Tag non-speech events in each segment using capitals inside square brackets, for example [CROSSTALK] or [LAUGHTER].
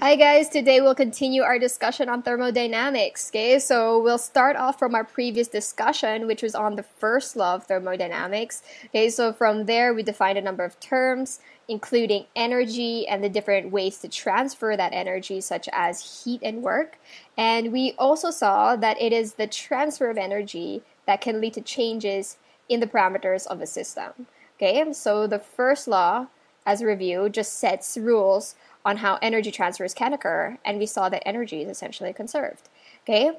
Hi guys, today we'll continue our discussion on thermodynamics. Okay, so we'll start off from our previous discussion, which was on the first law of thermodynamics. Okay, so from there we defined a number of terms, including energy and the different ways to transfer that energy, such as heat and work. And we also saw that it is the transfer of energy that can lead to changes in the parameters of a system. Okay, so the first law, as a review, just sets rules on how energy transfers can occur, and we saw that energy is essentially conserved. Okay,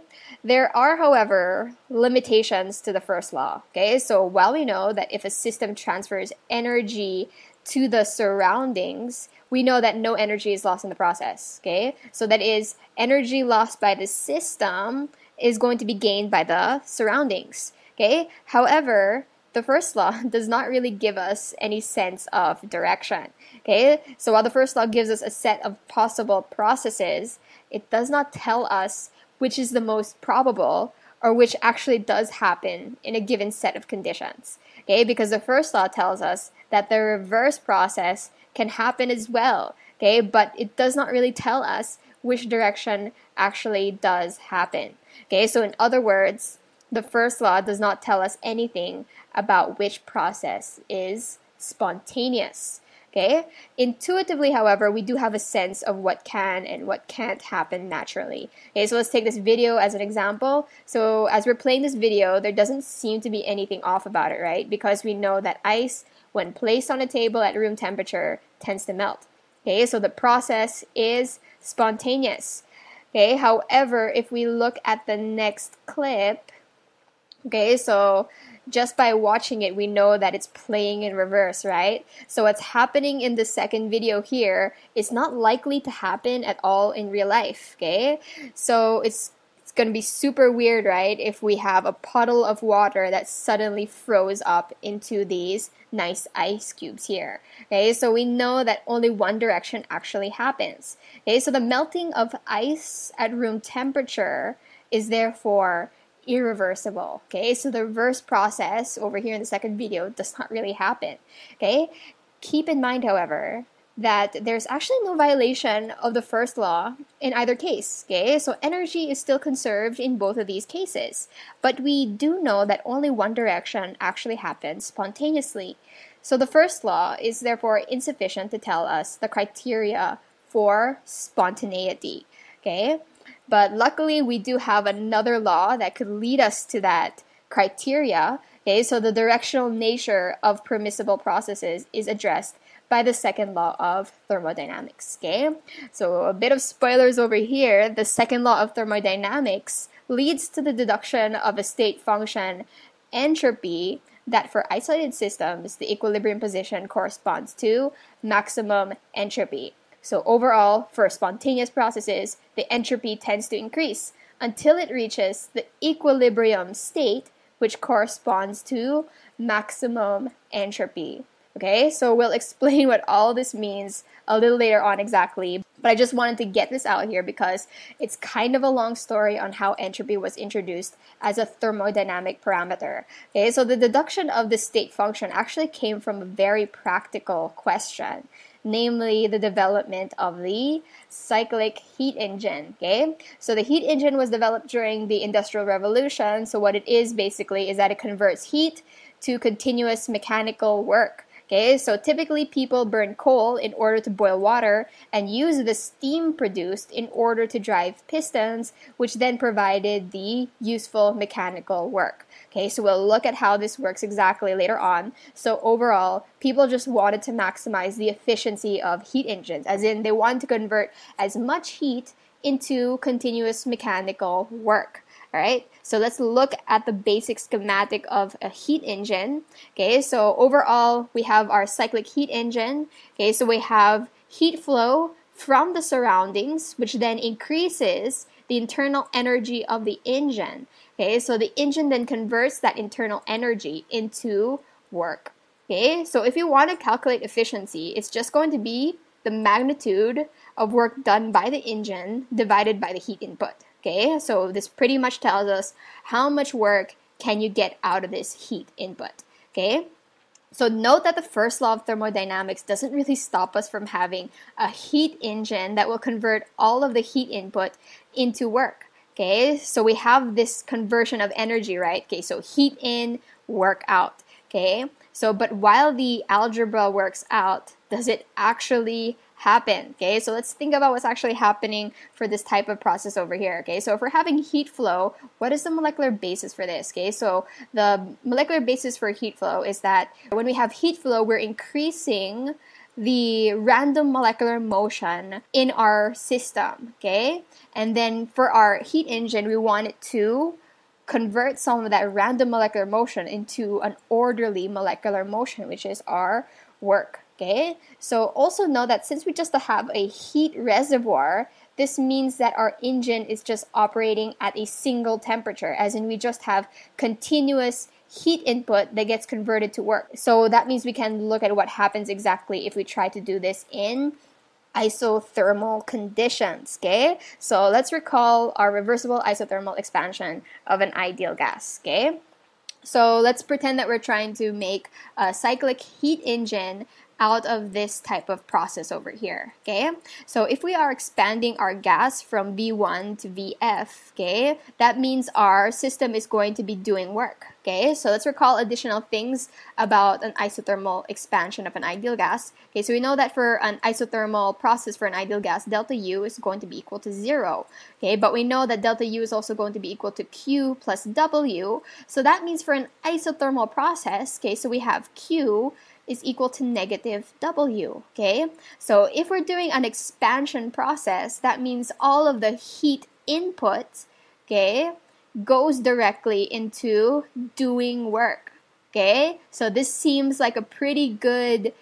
there are, however, limitations to the first law. Okay, so while we know that if a system transfers energy to the surroundings, we know that no energy is lost in the process. Okay, so that is energy lost by the system is going to be gained by the surroundings. Okay, however, the first law [LAUGHS] does not really give us any sense of direction. Okay, so while the first law gives us a set of possible processes, it does not tell us which is the most probable or which actually does happen in a given set of conditions. Okay, because the first law tells us that the reverse process can happen as well. Okay, but it does not really tell us which direction actually does happen. Okay, so in other words, the first law does not tell us anything about which process is spontaneous. Okay? Intuitively, however, we do have a sense of what can and what can't happen naturally. Okay, so let's take this video as an example. So as we're playing this video, there doesn't seem to be anything off about it, right? Because we know that ice, when placed on a table at room temperature, tends to melt. Okay, so the process is spontaneous. Okay, however, if we look at the next clip, Okay, so just by watching it, we know that it's playing in reverse, right? So what's happening in the second video here is not likely to happen at all in real life, okay? So it's it's going to be super weird, right? If we have a puddle of water that suddenly froze up into these nice ice cubes here. Okay, so we know that only one direction actually happens. Okay, so the melting of ice at room temperature is therefore irreversible. Okay, so the reverse process over here in the second video does not really happen. Okay, keep in mind, however, that there's actually no violation of the first law in either case. Okay, so energy is still conserved in both of these cases, but we do know that only one direction actually happens spontaneously. So the first law is therefore insufficient to tell us the criteria for spontaneity. Okay, but luckily, we do have another law that could lead us to that criteria. Okay, so the directional nature of permissible processes is addressed by the second law of thermodynamics. Okay, so a bit of spoilers over here. The second law of thermodynamics leads to the deduction of a state function entropy that for isolated systems, the equilibrium position corresponds to maximum entropy. So overall, for spontaneous processes, the entropy tends to increase until it reaches the equilibrium state, which corresponds to maximum entropy. Okay, so we'll [LAUGHS] explain what all this means a little later on exactly, but I just wanted to get this out here because it's kind of a long story on how entropy was introduced as a thermodynamic parameter. Okay, so the deduction of the state function actually came from a very practical question namely the development of the cyclic heat engine. Okay, so the heat engine was developed during the Industrial Revolution. So, what it is basically is that it converts heat to continuous mechanical work. Okay, so typically people burn coal in order to boil water and use the steam produced in order to drive pistons, which then provided the useful mechanical work. Okay, so we'll look at how this works exactly later on. So overall, people just wanted to maximize the efficiency of heat engines, as in they wanted to convert as much heat into continuous mechanical work. All right, so let's look at the basic schematic of a heat engine. Okay, so overall, we have our cyclic heat engine. Okay, so we have heat flow from the surroundings, which then increases the internal energy of the engine. Okay, so the engine then converts that internal energy into work. Okay, so if you want to calculate efficiency, it's just going to be the magnitude of work done by the engine divided by the heat input. Okay, so this pretty much tells us how much work can you get out of this heat input. Okay, So note that the first law of thermodynamics doesn't really stop us from having a heat engine that will convert all of the heat input into work. Okay, so we have this conversion of energy, right? Okay, so heat in, work out. Okay, so but while the algebra works out, does it actually happen. Okay, so let's think about what's actually happening for this type of process over here. Okay, so if we're having heat flow, what is the molecular basis for this? Okay, so the molecular basis for heat flow is that when we have heat flow, we're increasing the random molecular motion in our system. Okay, and then for our heat engine, we want it to convert some of that random molecular motion into an orderly molecular motion, which is our work. Okay, so also know that since we just have a heat reservoir, this means that our engine is just operating at a single temperature, as in we just have continuous heat input that gets converted to work. So that means we can look at what happens exactly if we try to do this in isothermal conditions. Okay, so let's recall our reversible isothermal expansion of an ideal gas. Okay, so let's pretend that we're trying to make a cyclic heat engine out of this type of process over here, okay? So if we are expanding our gas from V1 to VF, okay, that means our system is going to be doing work, okay? So let's recall additional things about an isothermal expansion of an ideal gas. Okay, so we know that for an isothermal process for an ideal gas, delta U is going to be equal to zero, okay? But we know that delta U is also going to be equal to Q plus W. So that means for an isothermal process, okay, so we have Q is equal to negative W, okay? So if we're doing an expansion process, that means all of the heat input, okay, goes directly into doing work, okay? So this seems like a pretty good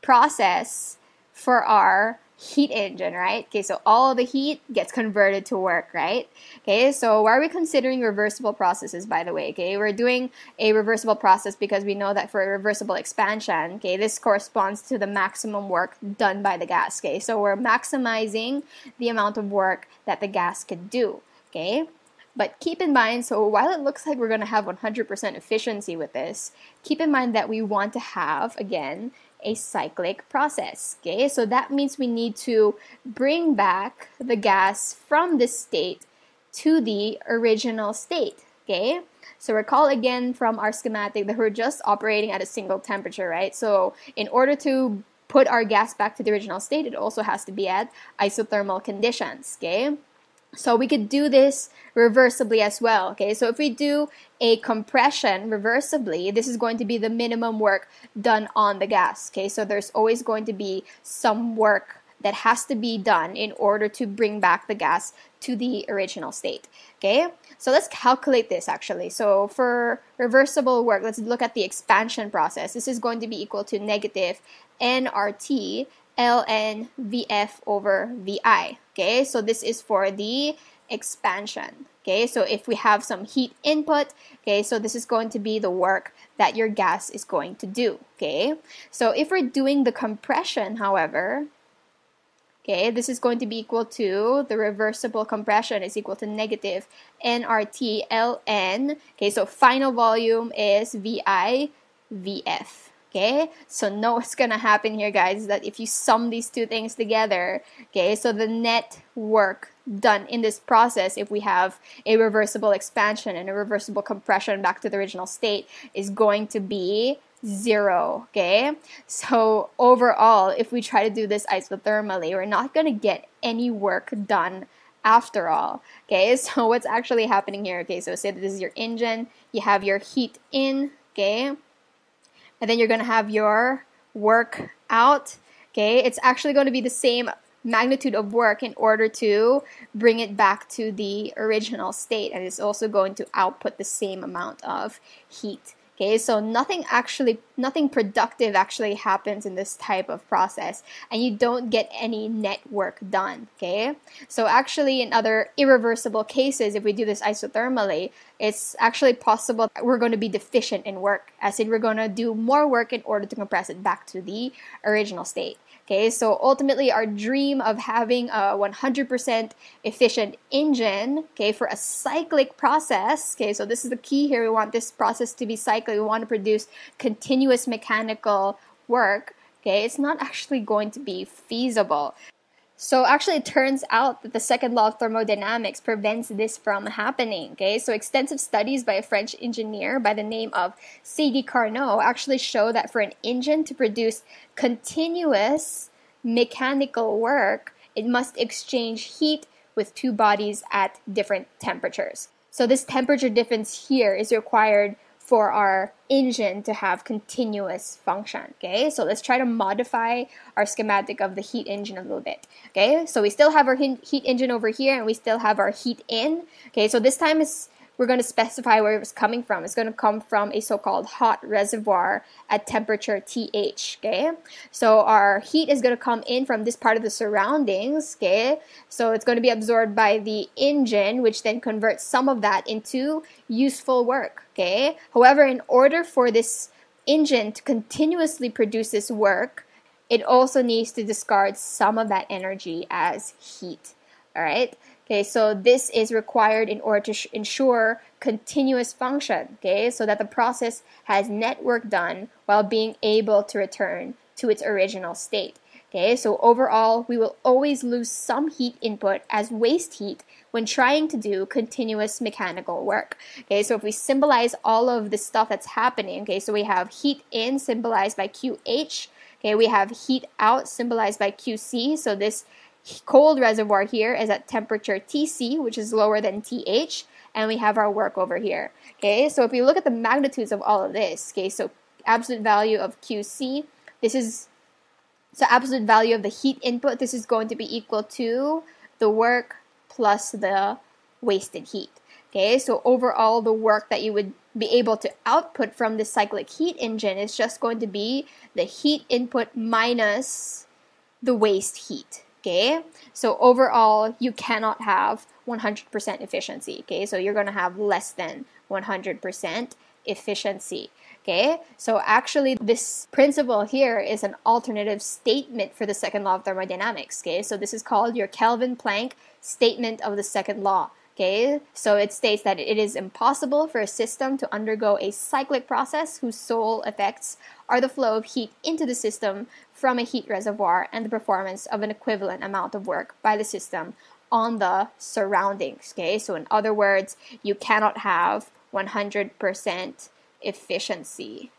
process for our heat engine, right? Okay, so all the heat gets converted to work, right? Okay, so why are we considering reversible processes, by the way? Okay, we're doing a reversible process because we know that for a reversible expansion, okay, this corresponds to the maximum work done by the gas, okay? So we're maximizing the amount of work that the gas could do, okay? But keep in mind, so while it looks like we're going to have 100% efficiency with this, keep in mind that we want to have, again, a cyclic process. Okay, so that means we need to bring back the gas from this state to the original state. Okay, so recall again from our schematic that we're just operating at a single temperature, right? So in order to put our gas back to the original state, it also has to be at isothermal conditions. Okay. So we could do this reversibly as well. Okay, so if we do a compression reversibly, this is going to be the minimum work done on the gas. Okay, so there's always going to be some work that has to be done in order to bring back the gas to the original state. Okay, so let's calculate this actually. So for reversible work, let's look at the expansion process. This is going to be equal to negative nRT ln Vf over Vi. Okay, so this is for the expansion. Okay, so if we have some heat input, okay, so this is going to be the work that your gas is going to do. Okay, so if we're doing the compression, however, okay, this is going to be equal to the reversible compression is equal to negative nRT ln. Okay, so final volume is Vi Vf. Okay, so know what's gonna happen here, guys, is that if you sum these two things together, okay, so the net work done in this process, if we have a reversible expansion and a reversible compression back to the original state, is going to be zero. Okay, so overall, if we try to do this isothermally, we're not gonna get any work done after all. Okay, [LAUGHS] so what's actually happening here? Okay, so say that this is your engine, you have your heat in, okay and then you're going to have your work out. Okay, it's actually going to be the same magnitude of work in order to bring it back to the original state, and it's also going to output the same amount of heat. Okay, so nothing actually, nothing productive actually happens in this type of process, and you don't get any net work done. Okay, so actually, in other irreversible cases, if we do this isothermally, it's actually possible that we're going to be deficient in work, as in we're going to do more work in order to compress it back to the original state. Okay, so ultimately, our dream of having a 100% efficient engine, okay, for a cyclic process, okay, so this is the key here. We want this process to be cyclic. We want to produce continuous mechanical work, okay, it's not actually going to be feasible. So actually it turns out that the second law of thermodynamics prevents this from happening. Okay, so extensive studies by a French engineer by the name of Sadi Carnot actually show that for an engine to produce continuous mechanical work, it must exchange heat with two bodies at different temperatures. So this temperature difference here is required for our engine to have continuous function. Okay, so let's try to modify our schematic of the heat engine a little bit. Okay, so we still have our heat engine over here and we still have our heat in. Okay, so this time is we're going to specify where it's coming from. It's going to come from a so-called hot reservoir at temperature TH, okay? So our heat is going to come in from this part of the surroundings, okay? So it's going to be absorbed by the engine, which then converts some of that into useful work, okay? However, in order for this engine to continuously produce this work, it also needs to discard some of that energy as heat, all right? Okay, so this is required in order to ensure continuous function, okay, so that the process has network done while being able to return to its original state. Okay, so overall, we will always lose some heat input as waste heat when trying to do continuous mechanical work. Okay, so if we symbolize all of the stuff that's happening, okay, so we have heat in symbolized by QH, okay, we have heat out symbolized by QC, so this cold reservoir here is at temperature Tc, which is lower than Th, and we have our work over here. Okay, so if we look at the magnitudes of all of this, okay, so absolute value of Qc, this is so absolute value of the heat input, this is going to be equal to the work plus the wasted heat. Okay, so overall the work that you would be able to output from the cyclic heat engine is just going to be the heat input minus the waste heat okay so overall you cannot have 100% efficiency okay so you're going to have less than 100% efficiency okay so actually this principle here is an alternative statement for the second law of thermodynamics okay so this is called your Kelvin Planck statement of the second law Okay, so it states that it is impossible for a system to undergo a cyclic process whose sole effects are the flow of heat into the system from a heat reservoir and the performance of an equivalent amount of work by the system on the surroundings. Okay, so in other words, you cannot have 100% efficiency.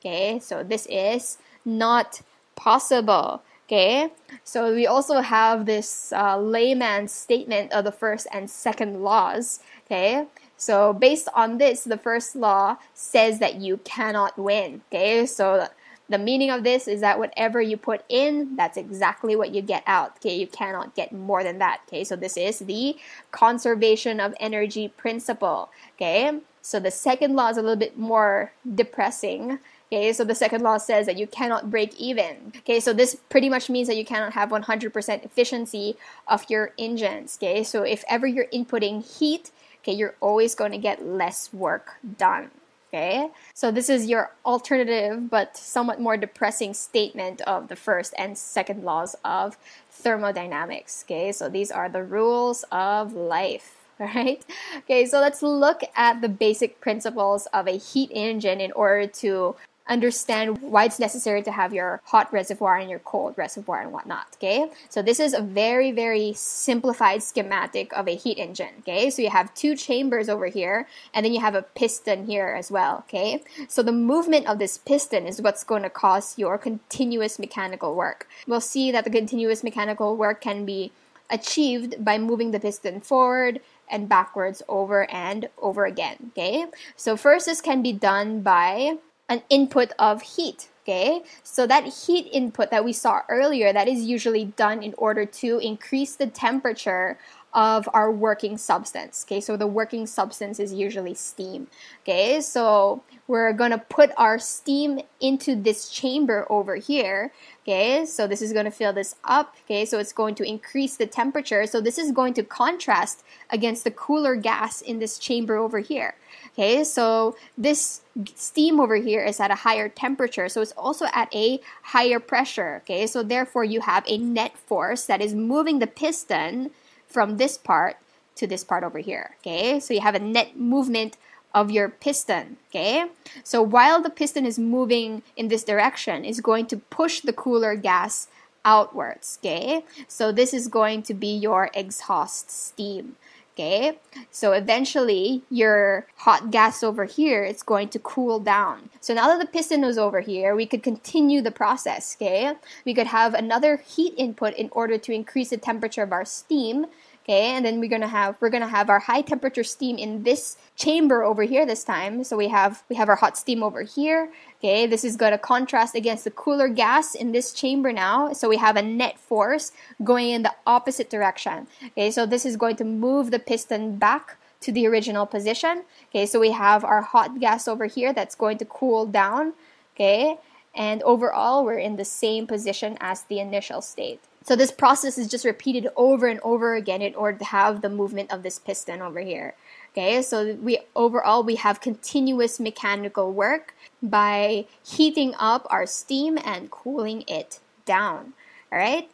Okay, so this is not possible. Okay, so we also have this uh, layman's statement of the first and second laws. Okay, so based on this, the first law says that you cannot win. Okay, so the meaning of this is that whatever you put in, that's exactly what you get out. Okay, you cannot get more than that. Okay, so this is the conservation of energy principle. Okay, so the second law is a little bit more depressing. Okay, so the second law says that you cannot break even. Okay, so this pretty much means that you cannot have 100% efficiency of your engines. Okay, so if ever you're inputting heat, okay, you're always going to get less work done. Okay, so this is your alternative but somewhat more depressing statement of the first and second laws of thermodynamics. Okay, so these are the rules of life. [LAUGHS] Right? Okay, so let's look at the basic principles of a heat engine in order to understand why it's necessary to have your hot reservoir and your cold reservoir and whatnot. Okay, so this is a very, very simplified schematic of a heat engine. Okay, so you have two chambers over here, and then you have a piston here as well. Okay, so the movement of this piston is what's going to cause your continuous mechanical work. We'll see that the continuous mechanical work can be achieved by moving the piston forward and backwards over and over again. Okay, so first this can be done by an input of heat okay so that heat input that we saw earlier that is usually done in order to increase the temperature of our working substance. Okay, so the working substance is usually steam. Okay, so we're gonna put our steam into this chamber over here. Okay, so this is gonna fill this up. Okay, so it's going to increase the temperature. So this is going to contrast against the cooler gas in this chamber over here. Okay, so this steam over here is at a higher temperature, so it's also at a higher pressure. Okay, so therefore you have a net force that is moving the piston from this part to this part over here. Okay, so you have a net movement of your piston. Okay, so while the piston is moving in this direction, is going to push the cooler gas outwards. Okay, so this is going to be your exhaust steam. Okay, so eventually your hot gas over here it's going to cool down. So now that the piston is over here, we could continue the process. Okay, we could have another heat input in order to increase the temperature of our steam okay and then we're gonna have we're gonna have our high temperature steam in this chamber over here this time. So we have we have our hot steam over here. Okay this is to contrast against the cooler gas in this chamber now. So we have a net force going in the opposite direction. Okay so this is going to move the piston back to the original position. Okay so we have our hot gas over here that's going to cool down. Okay and overall we're in the same position as the initial state so this process is just repeated over and over again in order to have the movement of this piston over here. Okay, so we overall we have continuous mechanical work by heating up our steam and cooling it down. All right.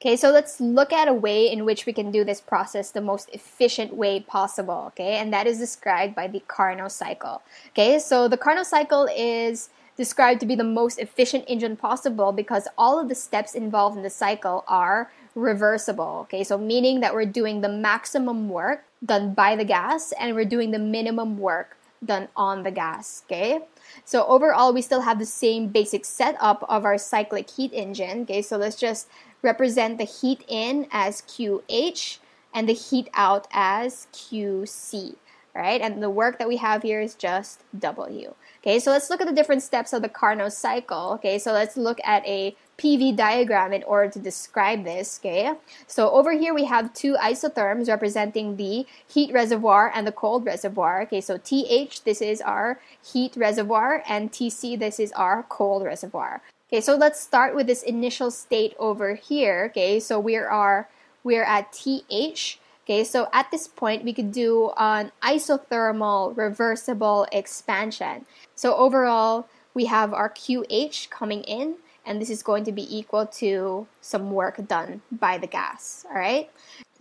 Okay, so let's look at a way in which we can do this process the most efficient way possible. Okay, and that is described by the Carnot cycle. Okay, so the Carnot cycle is described to be the most efficient engine possible because all of the steps involved in the cycle are reversible. Okay, so meaning that we're doing the maximum work done by the gas and we're doing the minimum work done on the gas. Okay, so overall, we still have the same basic setup of our cyclic heat engine. Okay, so let's just represent the heat in as QH and the heat out as QC right? And the work that we have here is just W. Okay, so let's look at the different steps of the Carnot cycle. Okay, so let's look at a PV diagram in order to describe this, okay? So over here we have two isotherms representing the heat reservoir and the cold reservoir. Okay, so TH, this is our heat reservoir, and TC, this is our cold reservoir. Okay, so let's start with this initial state over here. Okay, so we are we're at TH Okay, so at this point, we could do an isothermal reversible expansion. So overall, we have our QH coming in, and this is going to be equal to some work done by the gas, all right?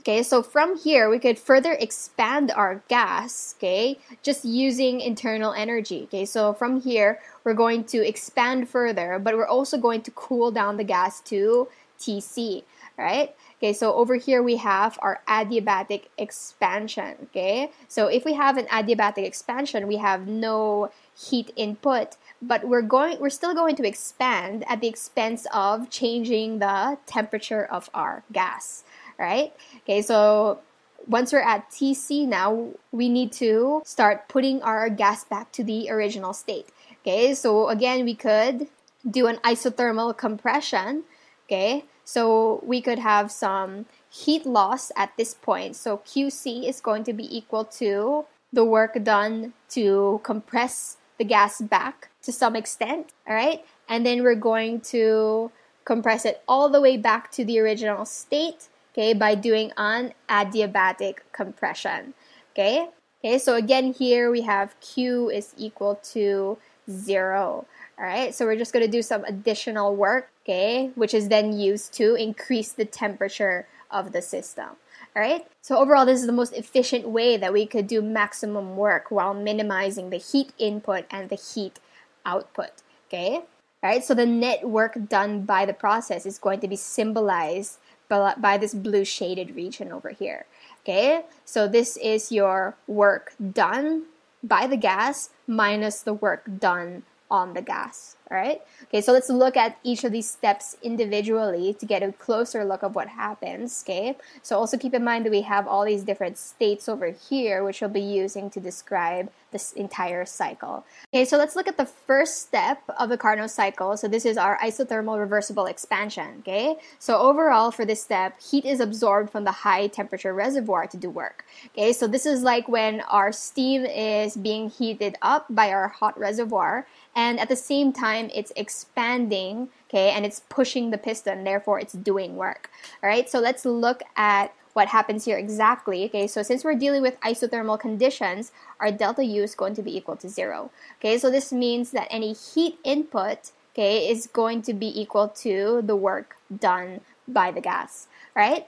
Okay, so from here, we could further expand our gas, okay, just using internal energy. Okay, so from here, we're going to expand further, but we're also going to cool down the gas to TC, right? Okay, so over here we have our adiabatic expansion. Okay, so if we have an adiabatic expansion, we have no heat input, but we're going, we're still going to expand at the expense of changing the temperature of our gas. Right? Okay, so once we're at TC now, we need to start putting our gas back to the original state. Okay, so again, we could do an isothermal compression. Okay, so we could have some heat loss at this point. So QC is going to be equal to the work done to compress the gas back to some extent, all right? And then we're going to compress it all the way back to the original state, okay, by doing an adiabatic compression, okay? Okay, so again here we have Q is equal to zero. All right, so we're just going to do some additional work, okay, which is then used to increase the temperature of the system. All right, so overall, this is the most efficient way that we could do maximum work while minimizing the heat input and the heat output. Okay, all right, so the net work done by the process is going to be symbolized by, by this blue shaded region over here. Okay, so this is your work done by the gas minus the work done on the gas. All right. Okay, so let's look at each of these steps individually to get a closer look of what happens. Okay, so also keep in mind that we have all these different states over here, which we'll be using to describe this entire cycle. Okay, so let's look at the first step of the Carnot cycle. So this is our isothermal reversible expansion. Okay, so overall for this step, heat is absorbed from the high temperature reservoir to do work. Okay, so this is like when our steam is being heated up by our hot reservoir and at the same time it's expanding okay and it's pushing the piston therefore it's doing work all right? So let's look at what happens here exactly okay? So since we're dealing with isothermal conditions our delta u is going to be equal to zero okay? So this means that any heat input okay is going to be equal to the work done by the gas right?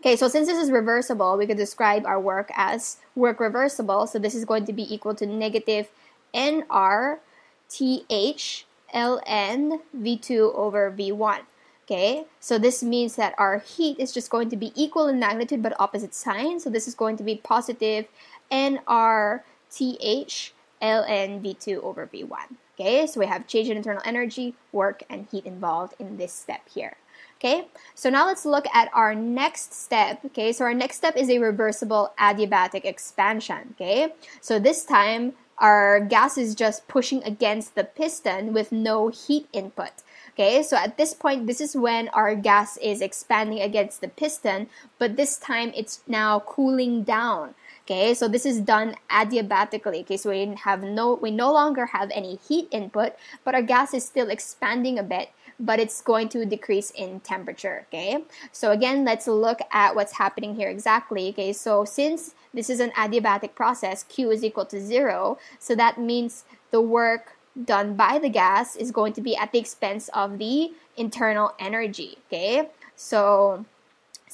Okay, so since this is reversible, we could describe our work as work reversible. So this is going to be equal to negative NR TH ln V2 over V1. Okay, so this means that our heat is just going to be equal in magnitude but opposite sign. So this is going to be positive NR TH ln V2 over V1. Okay, so we have change in internal energy, work, and heat involved in this step here. Okay, so now let's look at our next step. Okay, so our next step is a reversible adiabatic expansion. Okay, so this time our gas is just pushing against the piston with no heat input. Okay, so at this point, this is when our gas is expanding against the piston, but this time it's now cooling down. Okay, so this is done adiabatically. Okay, so we have no, we no longer have any heat input, but our gas is still expanding a bit but it's going to decrease in temperature. Okay, so again, let's look at what's happening here exactly. Okay, so since this is an adiabatic process, Q is equal to zero, so that means the work done by the gas is going to be at the expense of the internal energy. Okay, so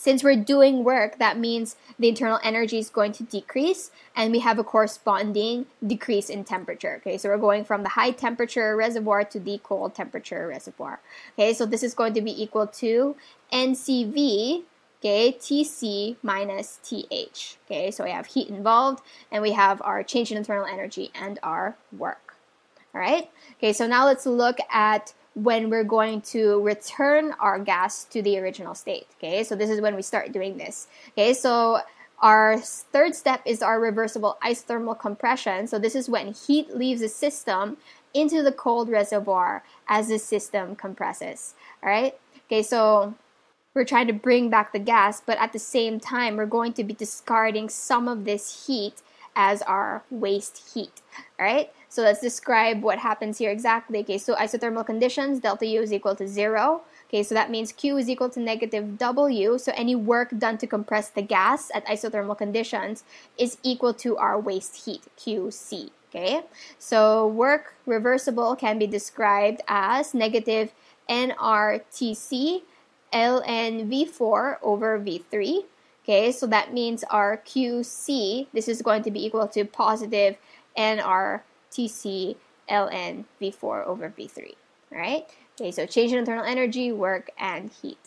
since we're doing work, that means the internal energy is going to decrease and we have a corresponding decrease in temperature. Okay, so we're going from the high temperature reservoir to the cold temperature reservoir. Okay, so this is going to be equal to NCV, okay, TC minus TH. Okay, so we have heat involved and we have our change in internal energy and our work. All right, okay, so now let's look at when we're going to return our gas to the original state. Okay, so this is when we start doing this. Okay, so our third step is our reversible isothermal compression. So this is when heat leaves the system into the cold reservoir as the system compresses. All right. Okay, so we're trying to bring back the gas, but at the same time, we're going to be discarding some of this heat as our waste heat. All right. So let's describe what happens here exactly. Okay, so isothermal conditions, delta U is equal to zero. Okay, so that means Q is equal to negative W. So any work done to compress the gas at isothermal conditions is equal to our waste heat, QC. Okay, so work reversible can be described as negative NRTC ln V4 over V3. Okay, so that means our QC, this is going to be equal to positive NR Tc ln V4 over V3. Alright? Okay, so change in internal energy, work, and heat.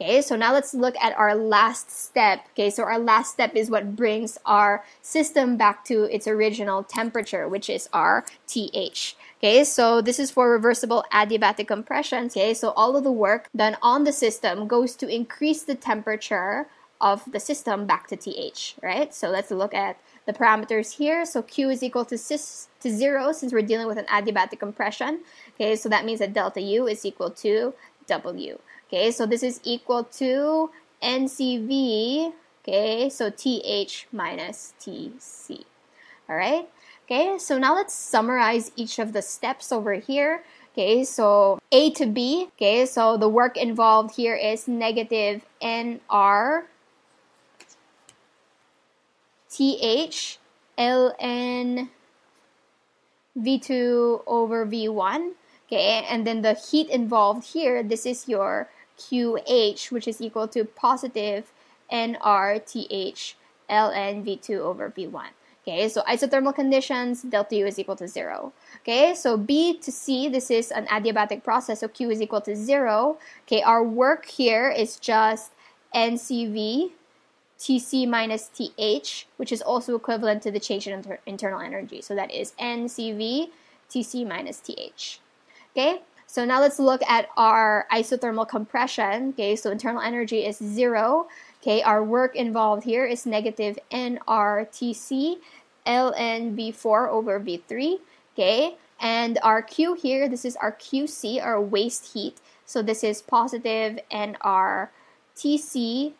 Okay, so now let's look at our last step. Okay, so our last step is what brings our system back to its original temperature, which is our TH. Okay, so this is for reversible adiabatic compression. Okay, so all of the work done on the system goes to increase the temperature of the system back to TH, right? So let's look at the parameters here. So Q is equal to, cis, to 0 since we're dealing with an adiabatic compression. Okay, so that means that delta U is equal to W. Okay, so this is equal to NCV, okay, so TH minus TC. All right, okay, so now let's summarize each of the steps over here. Okay, so A to B, okay, so the work involved here is negative NR TH ln V2 over V1. Okay, and then the heat involved here, this is your QH, which is equal to positive NRTH ln V2 over V1. Okay, so isothermal conditions, delta U is equal to zero. Okay, so B to C, this is an adiabatic process, so Q is equal to zero. Okay, our work here is just NCV Tc minus Th, which is also equivalent to the change in inter internal energy. So that is NCV Tc minus Th. Okay, so now let's look at our isothermal compression. Okay, so internal energy is zero. Okay, our work involved here is negative nRTC ln V4 over V3. Okay, and our Q here, this is our QC, our waste heat. So this is positive nRTC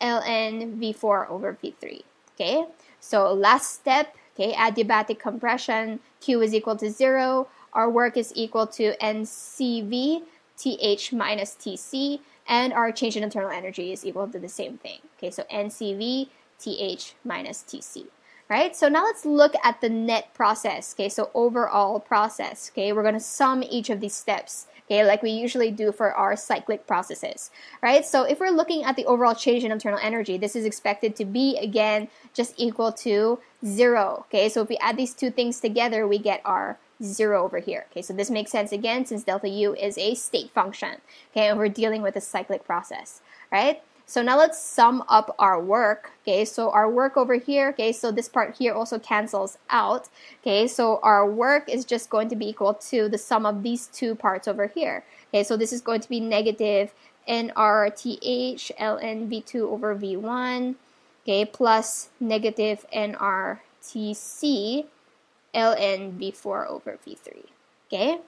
ln V4 over V3. Okay, so last step, okay, adiabatic compression, Q is equal to zero. Our work is equal to NCV TH minus TC, and our change in internal energy is equal to the same thing. Okay, so NCV TH minus TC right? So now let's look at the net process, okay? So overall process, okay? We're going to sum each of these steps, okay? Like we usually do for our cyclic processes, right? So if we're looking at the overall change in internal energy, this is expected to be, again, just equal to zero, okay? So if we add these two things together, we get our zero over here. Okay, so this makes sense again since delta U is a state function. Okay, and we're dealing with a cyclic process, right? So now let's sum up our work. Okay, so our work over here, okay, so this part here also cancels out. Okay, so our work is just going to be equal to the sum of these two parts over here. Okay, so this is going to be negative nRTH ln V2 over V1, okay, plus negative nRTC ln V4 over V3. Okay.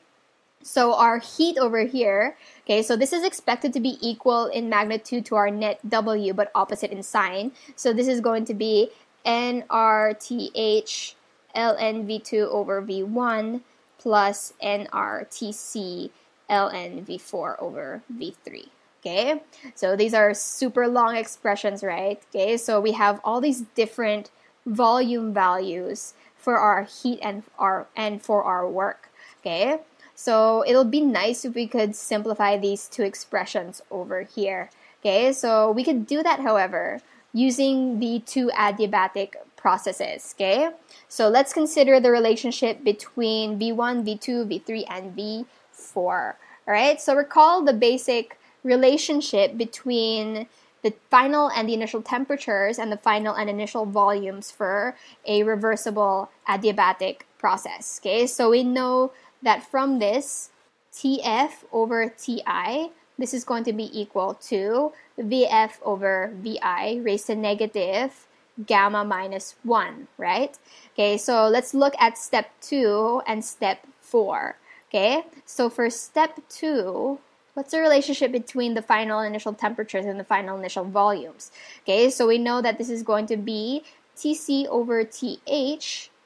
So our heat over here, okay, so this is expected to be equal in magnitude to our net W, but opposite in sign. So this is going to be nRTH ln V2 over V1 plus nRTC ln V4 over V3. Okay, so these are super long expressions, right? Okay, so we have all these different volume values for our heat and our and for our work. Okay, so it'll be nice if we could simplify these two expressions over here. Okay, so we could do that, however, using the two adiabatic processes. Okay, so let's consider the relationship between V1, V2, V3, and V4. All right, so recall the basic relationship between the final and the initial temperatures and the final and initial volumes for a reversible adiabatic process. Okay, so we know that from this, TF over TI, this is going to be equal to VF over VI raised to negative gamma minus 1, right? Okay, so let's look at step 2 and step 4. Okay, so for step 2, what's the relationship between the final initial temperatures and the final initial volumes? Okay, so we know that this is going to be Tc over Th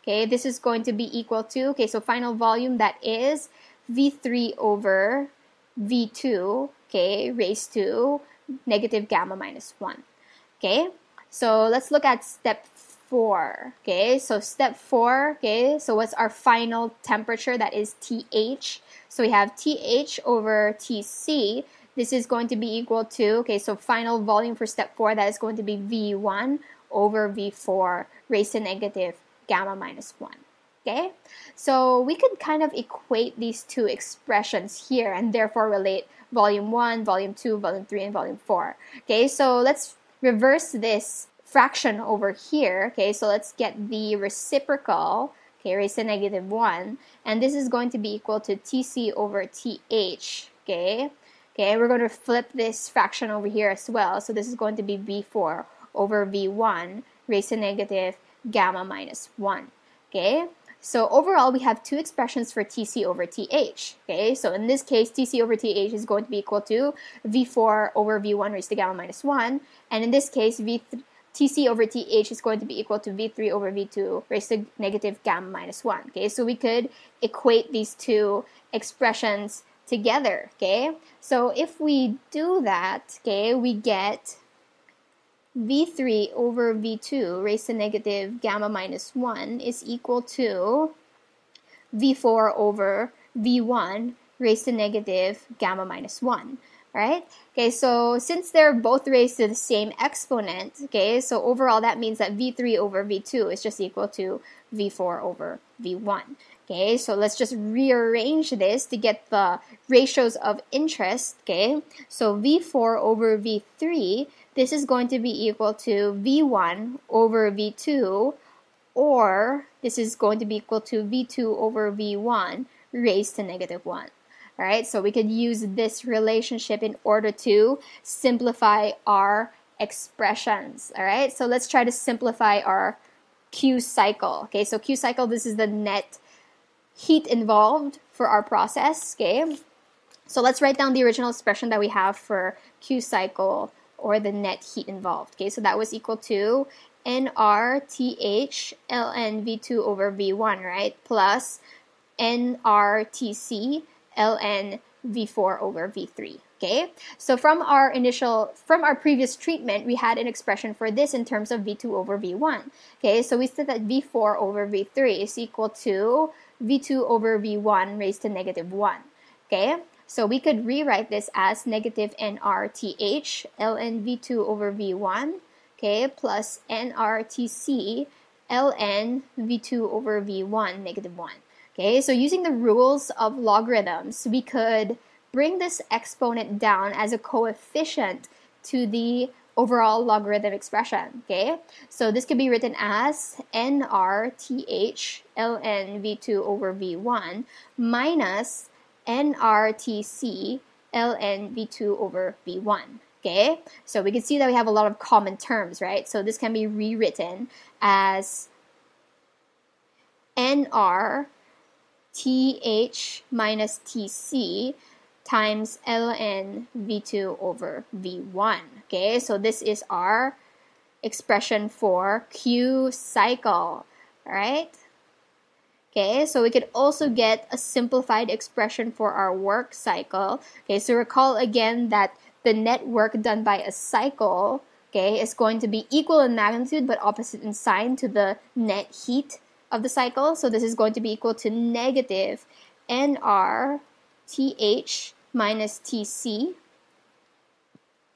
Okay, this is going to be equal to, okay, so final volume that is V3 over V2, okay, raised to negative gamma minus 1. Okay, so let's look at step 4. Okay, so step 4, okay, so what's our final temperature? That is TH. So we have TH over TC. This is going to be equal to, okay, so final volume for step 4, that is going to be V1 over V4 raised to negative gamma minus 1. Okay, so we could kind of equate these two expressions here and therefore relate volume 1, volume 2, volume 3, and volume 4. Okay, so let's reverse this fraction over here. Okay, so let's get the reciprocal, okay, raised to negative 1, and this is going to be equal to Tc over Th. Okay, okay, we're going to flip this fraction over here as well. So this is going to be V4 over V1 raised to negative gamma minus 1. Okay, so overall we have two expressions for Tc over Th. Okay, so in this case Tc over Th is going to be equal to V4 over V1 raised to gamma minus 1. And in this case V Tc over Th is going to be equal to V3 over V2 raised to negative gamma minus 1. Okay, so we could equate these two expressions together. Okay, so if we do that, okay, we get V3 over V2 raised to negative gamma minus 1 is equal to V4 over V1 raised to negative gamma minus 1, right? Okay, so since they're both raised to the same exponent, okay, so overall that means that V3 over V2 is just equal to V4 over V1. Okay, so let's just rearrange this to get the ratios of interest, okay? So V4 over V3 this is going to be equal to V1 over V2 or this is going to be equal to V2 over V1 raised to negative 1. All right, so we could use this relationship in order to simplify our expressions. All right, so let's try to simplify our Q cycle. Okay, so Q cycle, this is the net heat involved for our process. Okay, so let's write down the original expression that we have for Q cycle or the net heat involved. Okay, so that was equal to nRTH ln V2 over V1, right? Plus nRTC ln V4 over V3. Okay, so from our initial, from our previous treatment, we had an expression for this in terms of V2 over V1. Okay, so we said that V4 over V3 is equal to V2 over V1 raised to negative 1. Okay, so we could rewrite this as negative nRTH ln V2 over V1, okay, plus nRTC ln V2 over V1 negative 1. Okay, so using the rules of logarithms, we could bring this exponent down as a coefficient to the overall logarithm expression, okay? So this could be written as nRTH ln v2 over v1 minus nRTC ln v2 over v1, okay? So we can see that we have a lot of common terms, right? So this can be rewritten as nr th minus tc times ln v2 over v1. Okay, so this is our expression for Q cycle, right? Okay, so we could also get a simplified expression for our work cycle. Okay, so recall again that the net work done by a cycle, okay, is going to be equal in magnitude but opposite in sign to the net heat of the cycle. So this is going to be equal to negative nr th minus tc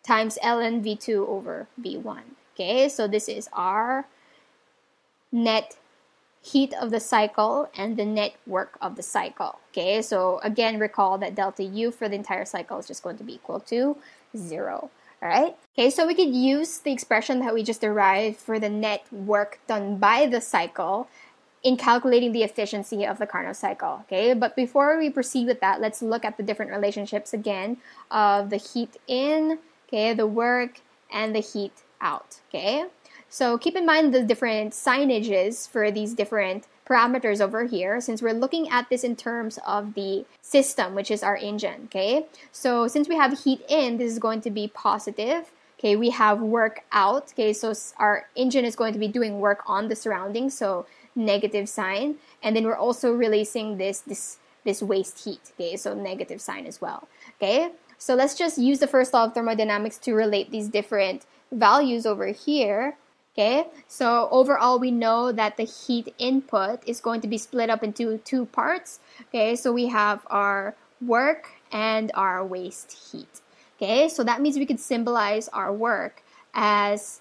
times ln v2 over v1. Okay, so this is our net heat of the cycle and the net work of the cycle. Okay, so again, recall that delta U for the entire cycle is just going to be equal to zero. All right. Okay, so we could use the expression that we just derived for the net work done by the cycle in calculating the efficiency of the Carnot cycle. Okay, but before we proceed with that, let's look at the different relationships again of the heat in, okay, the work, and the heat out. Okay, so keep in mind the different signages for these different parameters over here since we're looking at this in terms of the system which is our engine okay? So since we have heat in this is going to be positive okay? We have work out okay? So our engine is going to be doing work on the surroundings so negative sign. And then we're also releasing this this this waste heat okay? So negative sign as well okay? So let's just use the first law of thermodynamics to relate these different values over here okay so overall we know that the heat input is going to be split up into two parts okay so we have our work and our waste heat okay so that means we could symbolize our work as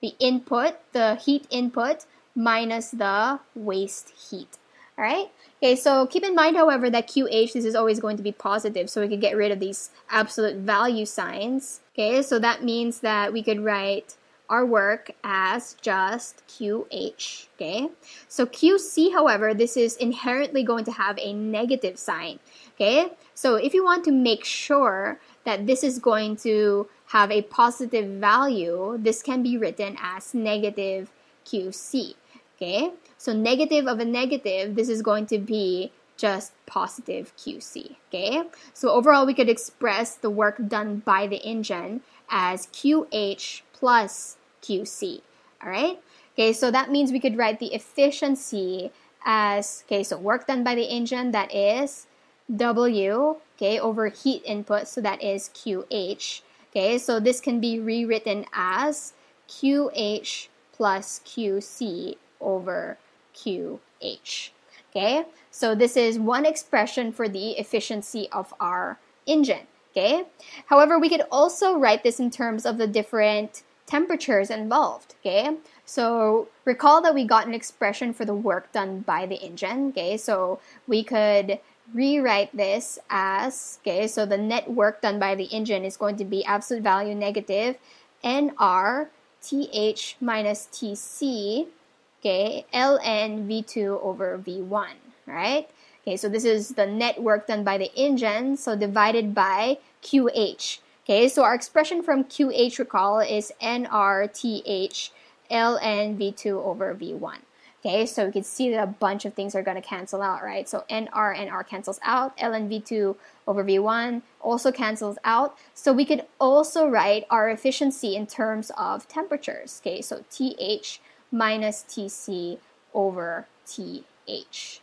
the input the heat input minus the waste heat. All right. Okay, so keep in mind, however, that QH, this is always going to be positive, so we could get rid of these absolute value signs. Okay, so that means that we could write our work as just QH. Okay, so QC, however, this is inherently going to have a negative sign. Okay, so if you want to make sure that this is going to have a positive value, this can be written as negative QC. Okay, so negative of a negative, this is going to be just positive QC. Okay, so overall we could express the work done by the engine as QH plus QC. All right, okay, so that means we could write the efficiency as, okay, so work done by the engine that is W, okay, over heat input, so that is QH. Okay, so this can be rewritten as QH plus QC over QH. Okay, so this is one expression for the efficiency of our engine. Okay, however, we could also write this in terms of the different temperatures involved. Okay, so recall that we got an expression for the work done by the engine. Okay, so we could rewrite this as okay, so the net work done by the engine is going to be absolute value negative nr th minus tc okay, ln v2 over v1, right? Okay, so this is the net work done by the engine, so divided by QH. Okay, so our expression from QH recall is NRTH ln V2 over V1. Okay, so you can see that a bunch of things are going to cancel out, right? So NR and R cancels out, ln V2 over V1 also cancels out. So we could also write our efficiency in terms of temperatures. Okay, so TH minus TC over TH.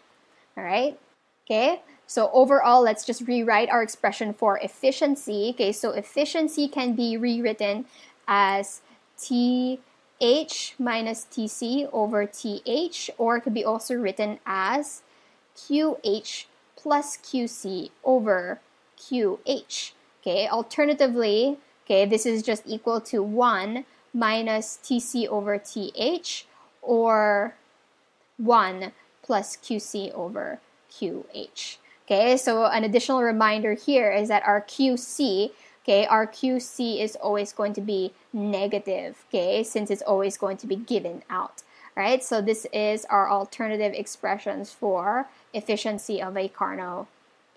All right, okay, so overall, let's just rewrite our expression for efficiency. Okay, so efficiency can be rewritten as T h minus tc over th, or it could be also written as qh plus qc over qh. Okay, alternatively, okay, this is just equal to 1 minus tc over th, or 1 plus qc over qh. Okay, so an additional reminder here is that our qc okay, our QC is always going to be negative, okay, since it's always going to be given out, right? So this is our alternative expressions for efficiency of a Carnot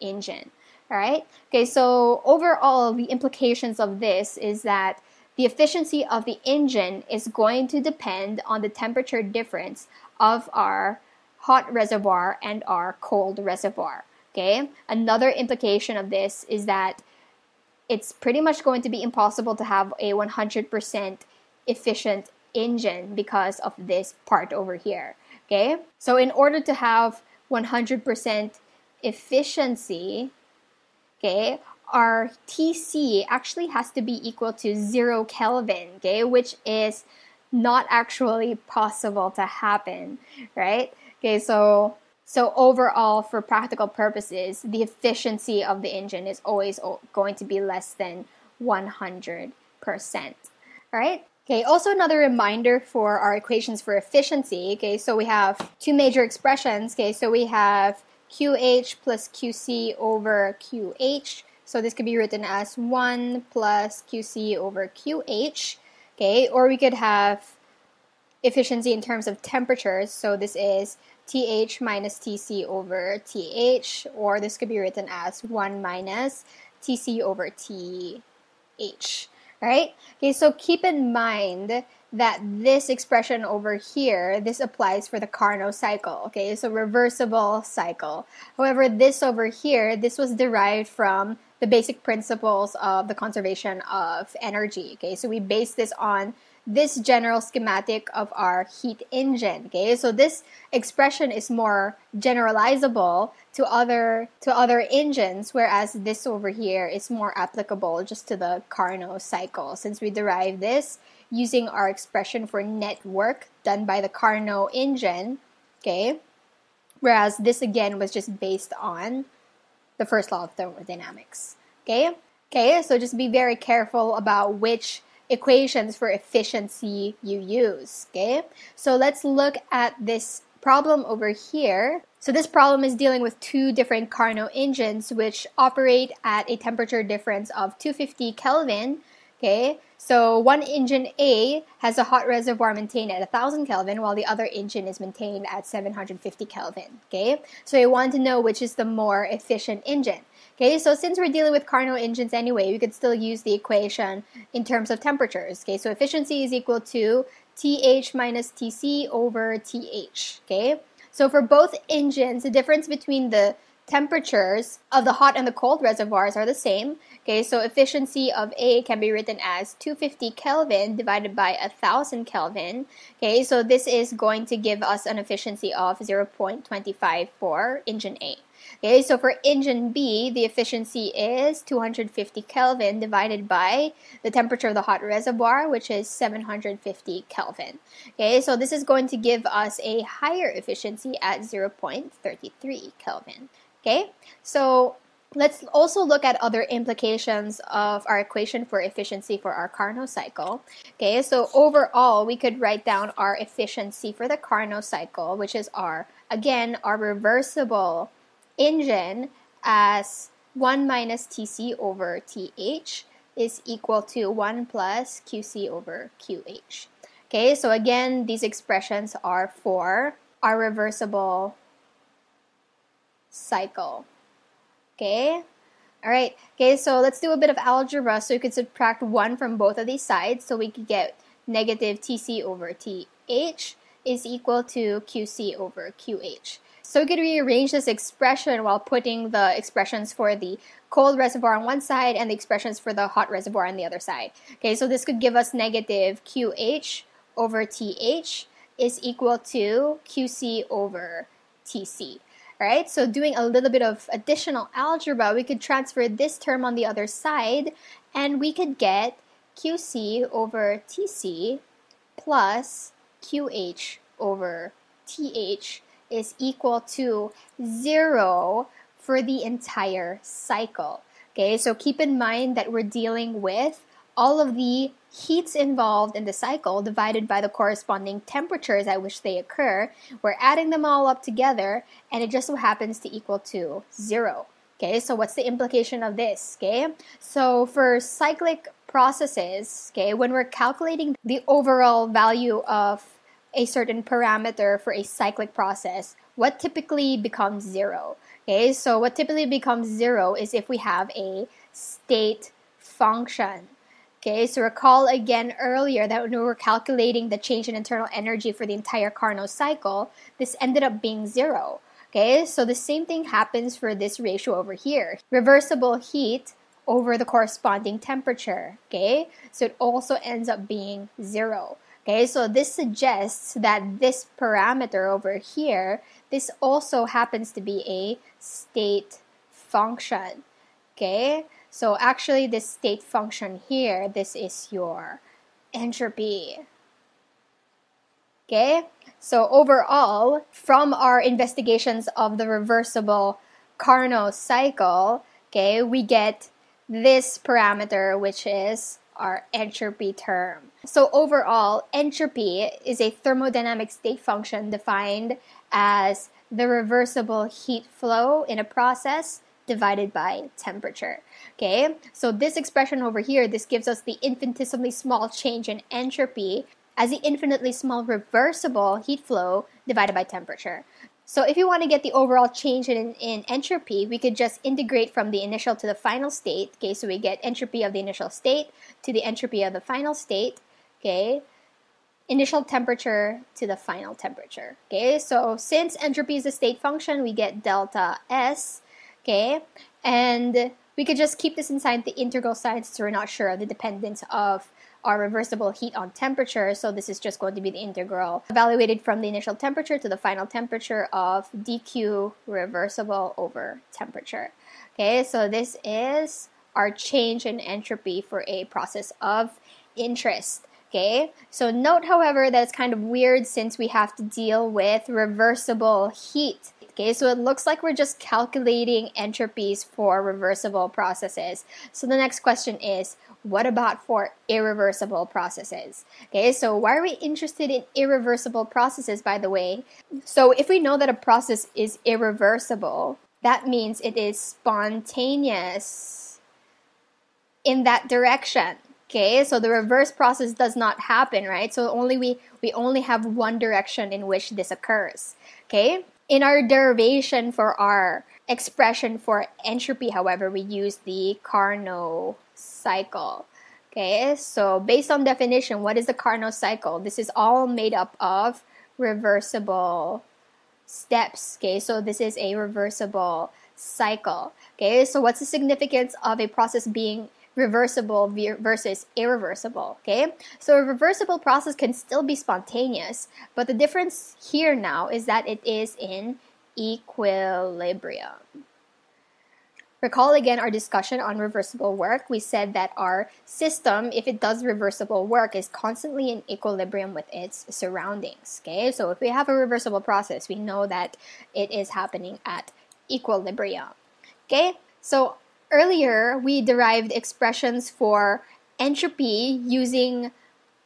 engine, all right? Okay, so overall, the implications of this is that the efficiency of the engine is going to depend on the temperature difference of our hot reservoir and our cold reservoir. Okay, another implication of this is that it's pretty much going to be impossible to have a 100% efficient engine because of this part over here. Okay, so in order to have 100% efficiency, okay, our TC actually has to be equal to zero Kelvin, okay, which is not actually possible to happen, right? Okay, so so overall, for practical purposes, the efficiency of the engine is always going to be less than 100%. Right? Okay, also another reminder for our equations for efficiency. Okay, so we have two major expressions. Okay, so we have QH plus QC over QH. So this could be written as 1 plus QC over QH. Okay, or we could have efficiency in terms of temperatures. So this is th minus tc over th, or this could be written as 1 minus tc over th, right? Okay, so keep in mind that this expression over here, this applies for the Carnot cycle, okay? So reversible cycle. However, this over here, this was derived from the basic principles of the conservation of energy, okay? So we base this on this general schematic of our heat engine. Okay, so this expression is more generalizable to other to other engines, whereas this over here is more applicable just to the Carnot cycle, since we derive this using our expression for net work done by the Carnot engine. Okay, whereas this again was just based on the first law of thermodynamics. Okay, okay, so just be very careful about which equations for efficiency you use, okay? So let's look at this problem over here. So this problem is dealing with two different Carnot engines which operate at a temperature difference of 250 Kelvin, okay? So one engine A has a hot reservoir maintained at 1000 Kelvin while the other engine is maintained at 750 Kelvin, okay? So you want to know which is the more efficient engine. Okay, so since we're dealing with Carnot engines anyway, we could still use the equation in terms of temperatures. Okay, so efficiency is equal to TH minus TC over TH. Okay, so for both engines, the difference between the temperatures of the hot and the cold reservoirs are the same. Okay, so efficiency of A can be written as 250 Kelvin divided by 1000 Kelvin. Okay, so this is going to give us an efficiency of 0.254 engine A. Okay, so for engine B, the efficiency is 250 Kelvin divided by the temperature of the hot reservoir, which is 750 Kelvin. Okay, so this is going to give us a higher efficiency at 0.33 Kelvin. Okay, so let's also look at other implications of our equation for efficiency for our Carnot cycle. Okay, so overall, we could write down our efficiency for the Carnot cycle, which is our, again, our reversible engine as 1 minus Tc over Th is equal to 1 plus Qc over Qh. Okay, so again, these expressions are for our reversible cycle. Okay? Alright, okay, so let's do a bit of algebra. So you could subtract 1 from both of these sides. So we could get negative TC over TH is equal to QC over QH. So we could rearrange this expression while putting the expressions for the cold reservoir on one side and the expressions for the hot reservoir on the other side. Okay, so this could give us negative QH over TH is equal to QC over TC. Right, so doing a little bit of additional algebra, we could transfer this term on the other side and we could get QC over TC plus QH over TH is equal to 0 for the entire cycle. Okay, so keep in mind that we're dealing with all of the heats involved in the cycle divided by the corresponding temperatures at which they occur. We're adding them all up together and it just so happens to equal to 0. Okay, so what's the implication of this? Okay, so for cyclic processes, okay, when we're calculating the overall value of a certain parameter for a cyclic process, what typically becomes zero? Okay, so what typically becomes zero is if we have a state function. Okay, so recall again earlier that when we were calculating the change in internal energy for the entire Carnot cycle, this ended up being zero. Okay, so the same thing happens for this ratio over here. Reversible heat over the corresponding temperature. Okay, so it also ends up being zero. Okay, so this suggests that this parameter over here, this also happens to be a state function. Okay, so actually this state function here, this is your entropy. Okay, so overall, from our investigations of the reversible Carnot cycle, okay, we get this parameter, which is our entropy term. So overall, entropy is a thermodynamic state function defined as the reversible heat flow in a process divided by temperature. Okay, so this expression over here, this gives us the infinitesimally small change in entropy as the infinitely small reversible heat flow divided by temperature. So if you want to get the overall change in, in entropy, we could just integrate from the initial to the final state. Okay, so we get entropy of the initial state to the entropy of the final state. Okay, initial temperature to the final temperature. Okay, so since entropy is a state function, we get delta S. Okay, and we could just keep this inside the integral sign so we're not sure of the dependence of our reversible heat on temperature. So this is just going to be the integral evaluated from the initial temperature to the final temperature of dq reversible over temperature. Okay, so this is our change in entropy for a process of interest. Okay, so note, however, that it's kind of weird since we have to deal with reversible heat. Okay, so it looks like we're just calculating entropies for reversible processes. So the next question is, what about for irreversible processes? Okay, so why are we interested in irreversible processes, by the way? So if we know that a process is irreversible, that means it is spontaneous in that direction. Okay, so the reverse process does not happen, right? So only we, we only have one direction in which this occurs. Okay, in our derivation for our expression for entropy, however, we use the Carnot cycle. Okay, so based on definition, what is the Carnot cycle? This is all made up of reversible steps. Okay, so this is a reversible cycle. Okay, so what's the significance of a process being reversible versus irreversible. Okay, so a reversible process can still be spontaneous, but the difference here now is that it is in equilibrium. Recall again our discussion on reversible work. We said that our system, if it does reversible work, is constantly in equilibrium with its surroundings. Okay, so if we have a reversible process, we know that it is happening at equilibrium. Okay, so earlier we derived expressions for entropy using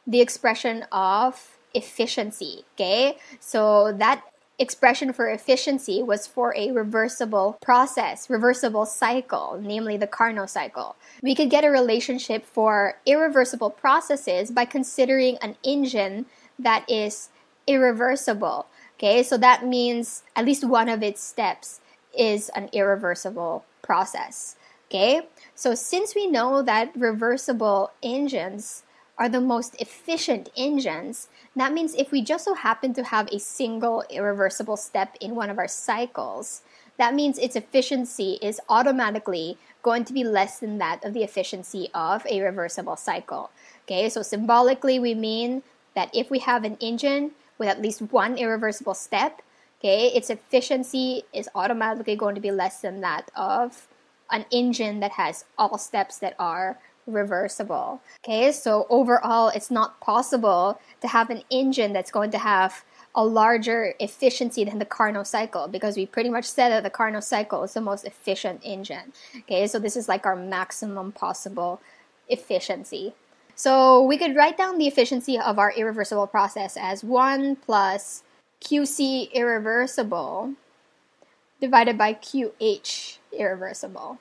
the expression of efficiency. Okay, so that expression for efficiency was for a reversible process, reversible cycle, namely the Carnot cycle. We could get a relationship for irreversible processes by considering an engine that is irreversible. Okay, so that means at least one of its steps is an irreversible process. Okay, so since we know that reversible engines are the most efficient engines, that means if we just so happen to have a single irreversible step in one of our cycles, that means its efficiency is automatically going to be less than that of the efficiency of a reversible cycle. Okay, so symbolically, we mean that if we have an engine with at least one irreversible step, okay, its efficiency is automatically going to be less than that of an engine that has all steps that are reversible. Okay, so overall, it's not possible to have an engine that's going to have a larger efficiency than the Carnot cycle because we pretty much said that the Carnot cycle is the most efficient engine. Okay, so this is like our maximum possible efficiency. So we could write down the efficiency of our irreversible process as 1 plus QC irreversible divided by QH irreversible.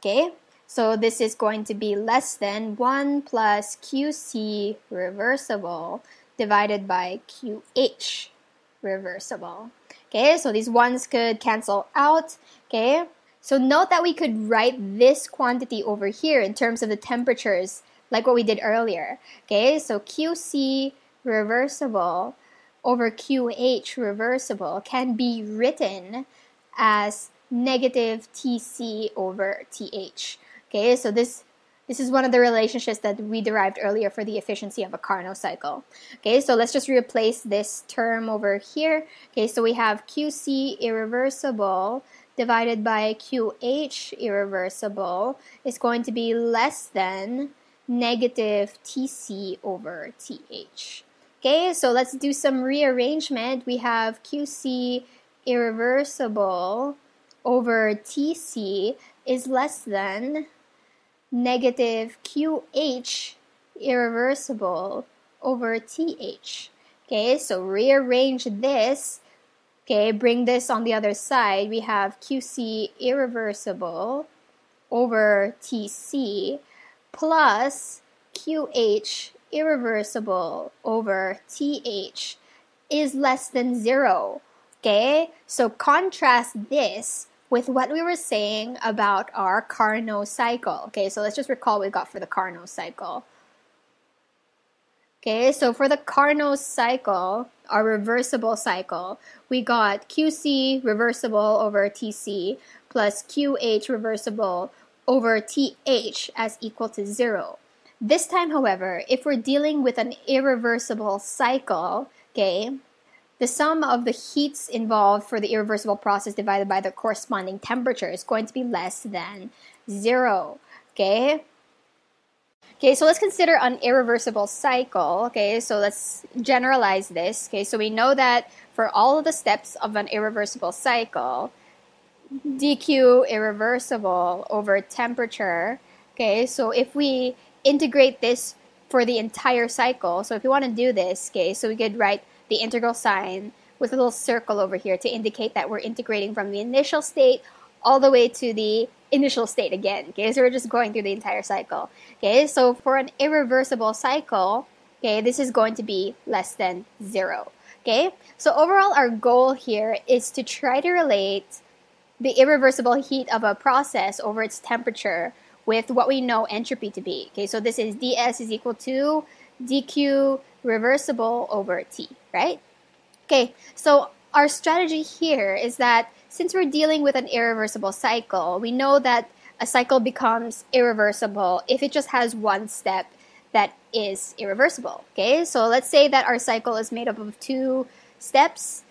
Okay, so this is going to be less than 1 plus QC reversible divided by QH reversible. Okay, so these ones could cancel out. Okay, so note that we could write this quantity over here in terms of the temperatures like what we did earlier. Okay, so QC reversible over QH reversible can be written as negative TC over TH. Okay, so this this is one of the relationships that we derived earlier for the efficiency of a Carnot cycle. Okay, so let's just replace this term over here. Okay, so we have QC irreversible divided by QH irreversible is going to be less than negative TC over TH. Okay, so let's do some rearrangement. We have QC irreversible over TC is less than negative QH irreversible over TH. Okay, so rearrange this. Okay, bring this on the other side. We have QC irreversible over TC plus QH irreversible over TH is less than zero. Okay, so contrast this with what we were saying about our Carnot cycle. Okay, so let's just recall what we got for the Carnot cycle. Okay, so for the Carnot cycle, our reversible cycle, we got QC reversible over TC plus QH reversible over TH as equal to zero. This time, however, if we're dealing with an irreversible cycle, okay, the sum of the heats involved for the irreversible process divided by the corresponding temperature is going to be less than zero. Okay? Okay, so let's consider an irreversible cycle. Okay, so let's generalize this. Okay, so we know that for all of the steps of an irreversible cycle, dq irreversible over temperature. Okay, so if we integrate this for the entire cycle, so if we want to do this, okay, so we could write the integral sign with a little circle over here to indicate that we're integrating from the initial state all the way to the initial state again. Okay, so we're just going through the entire cycle. Okay, so for an irreversible cycle, okay, this is going to be less than zero. Okay, so overall, our goal here is to try to relate the irreversible heat of a process over its temperature with what we know entropy to be. Okay, so this is ds is equal to dq reversible over t, right? Okay, so our strategy here is that since we're dealing with an irreversible cycle, we know that a cycle becomes irreversible if it just has one step that is irreversible. Okay, so let's say that our cycle is made up of two steps.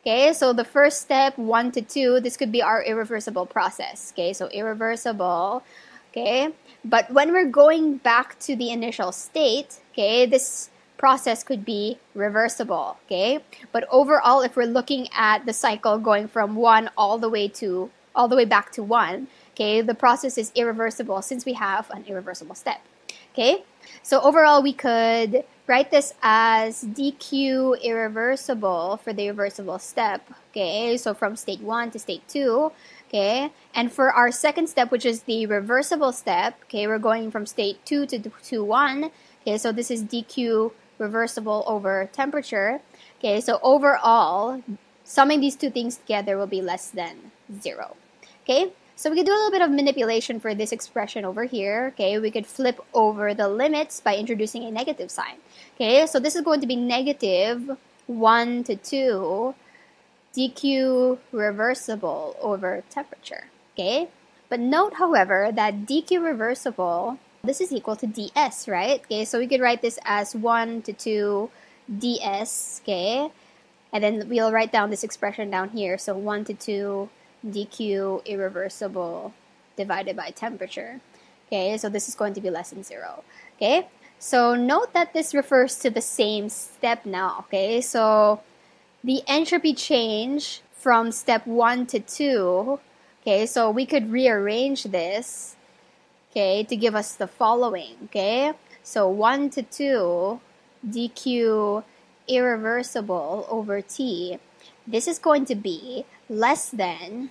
Okay, so the first step, one to two, this could be our irreversible process. Okay, so irreversible. Okay, but when we're going back to the initial state, okay, this process could be reversible, okay? But overall, if we're looking at the cycle going from one all the way to all the way back to one, okay, the process is irreversible since we have an irreversible step, okay? So overall, we could write this as dq irreversible for the reversible step, okay? So from state one to state two, okay? And for our second step, which is the reversible step, okay, we're going from state two to, to one, okay? So this is dq reversible over temperature. Okay, so overall, summing these two things together will be less than zero. Okay, so we could do a little bit of manipulation for this expression over here. Okay, we could flip over the limits by introducing a negative sign. Okay, so this is going to be negative 1 to 2 dq reversible over temperature. Okay, but note, however, that dq reversible, this is equal to ds, right? Okay, so we could write this as 1 to 2 ds, okay? And then we'll write down this expression down here. So 1 to 2 dq irreversible divided by temperature. Okay, so this is going to be less than 0. Okay, so note that this refers to the same step now. Okay, so the entropy change from step 1 to 2, okay, so we could rearrange this, okay, to give us the following, okay? So 1 to 2 dq irreversible over t, this is going to be less than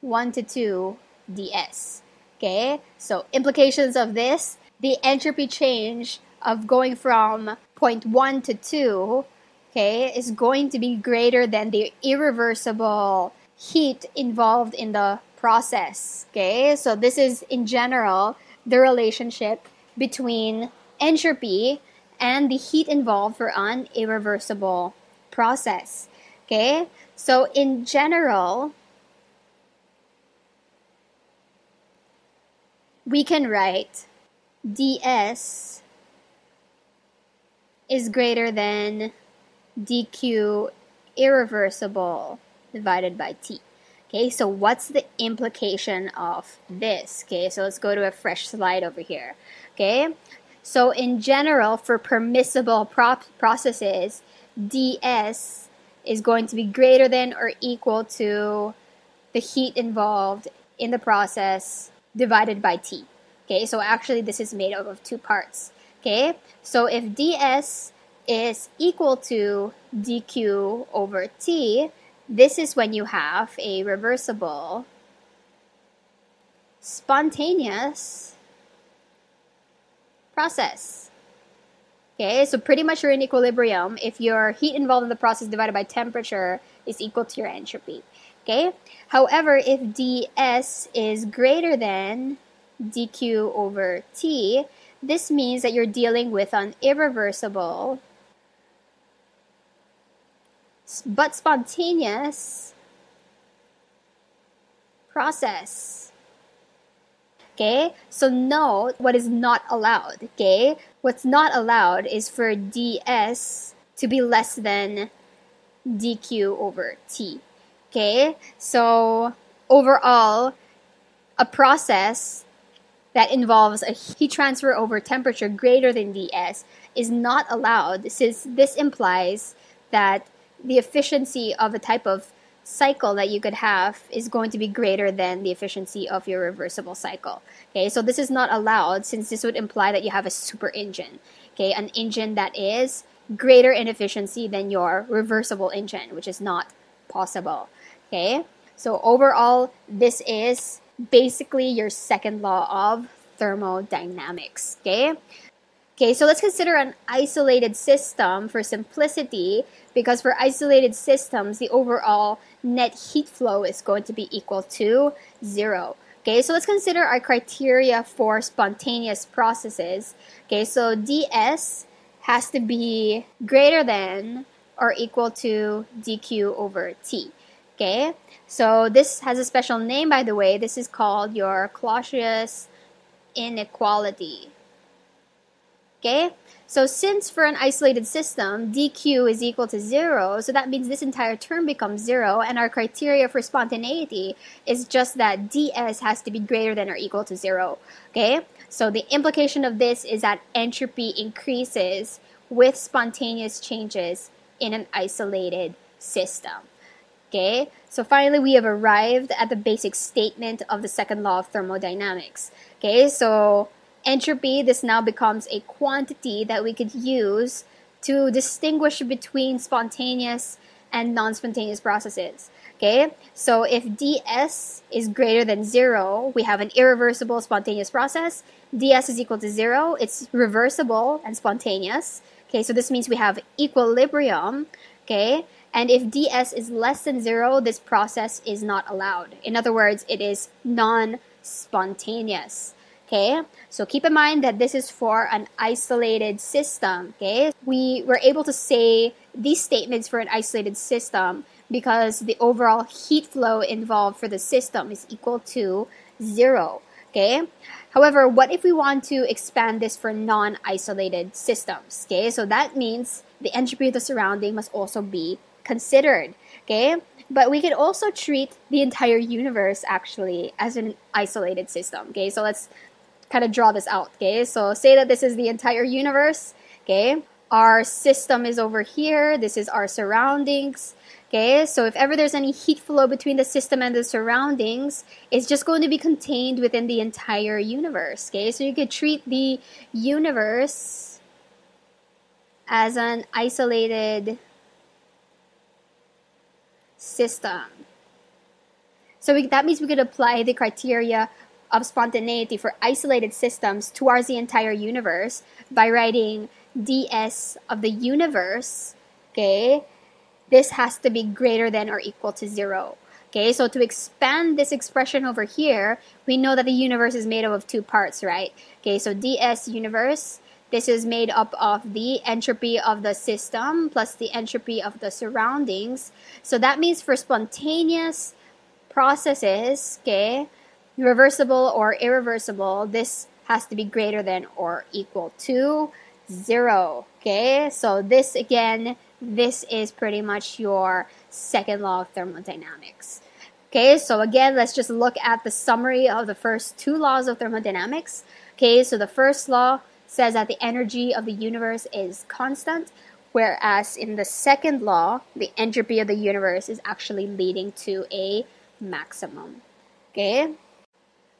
1 to 2 ds. Okay, so implications of this the entropy change of going from point 1 to 2 okay, is going to be greater than the irreversible heat involved in the process. Okay, so this is in general the relationship between entropy and the heat involved for an irreversible process. Okay, so in general, we can write ds is greater than dq irreversible divided by t. Okay, so what's the implication of this? Okay, so let's go to a fresh slide over here. Okay, so in general, for permissible pro processes, ds is going to be greater than or equal to the heat involved in the process divided by t. Okay, so actually this is made up of two parts. Okay, so if ds is equal to dq over t, this is when you have a reversible spontaneous process. Okay, so pretty much you're in equilibrium if your heat involved in the process divided by temperature is equal to your entropy. Okay, however, if ds is greater than dq over t, this means that you're dealing with an irreversible but spontaneous process. Okay, so note what is not allowed. Okay, what's not allowed is for ds to be less than dq over t. Okay, so overall, a process that involves a heat transfer over temperature greater than ds is not allowed since this implies that the efficiency of a type of cycle that you could have is going to be greater than the efficiency of your reversible cycle. Okay, so this is not allowed since this would imply that you have a super engine. Okay, an engine that is greater in efficiency than your reversible engine, which is not possible. Okay, so overall, this is basically your second law of thermodynamics. Okay. Okay, so let's consider an isolated system for simplicity because for isolated systems, the overall net heat flow is going to be equal to zero. Okay, so let's consider our criteria for spontaneous processes. Okay, so ds has to be greater than or equal to dq over t. Okay, so this has a special name, by the way. This is called your Clausius inequality. Okay, so since for an isolated system, dq is equal to zero, so that means this entire term becomes zero, and our criteria for spontaneity is just that ds has to be greater than or equal to zero. Okay, so the implication of this is that entropy increases with spontaneous changes in an isolated system. Okay, so finally we have arrived at the basic statement of the second law of thermodynamics. Okay, so entropy, this now becomes a quantity that we could use to distinguish between spontaneous and non-spontaneous processes. Okay, so if ds is greater than zero, we have an irreversible spontaneous process. ds is equal to zero, it's reversible and spontaneous. Okay, so this means we have equilibrium. Okay, And if ds is less than zero, this process is not allowed. In other words, it is non spontaneous. Okay, so keep in mind that this is for an isolated system. Okay, we were able to say these statements for an isolated system because the overall heat flow involved for the system is equal to zero. Okay, however, what if we want to expand this for non isolated systems? Okay, so that means the entropy of the surrounding must also be considered. Okay, but we could also treat the entire universe actually as an isolated system. Okay, so let's kind of draw this out. Okay, so say that this is the entire universe. Okay, our system is over here. This is our surroundings. Okay, so if ever there's any heat flow between the system and the surroundings, it's just going to be contained within the entire universe. Okay, so you could treat the universe as an isolated system. So we, that means we could apply the criteria of spontaneity for isolated systems towards the entire universe by writing ds of the universe, okay, this has to be greater than or equal to zero. Okay, so to expand this expression over here, we know that the universe is made up of two parts, right? Okay, so ds universe, this is made up of the entropy of the system plus the entropy of the surroundings. So that means for spontaneous processes, okay, reversible or irreversible, this has to be greater than or equal to zero. Okay, so this again, this is pretty much your second law of thermodynamics. Okay, so again, let's just look at the summary of the first two laws of thermodynamics. Okay, so the first law says that the energy of the universe is constant, whereas in the second law, the entropy of the universe is actually leading to a maximum. Okay?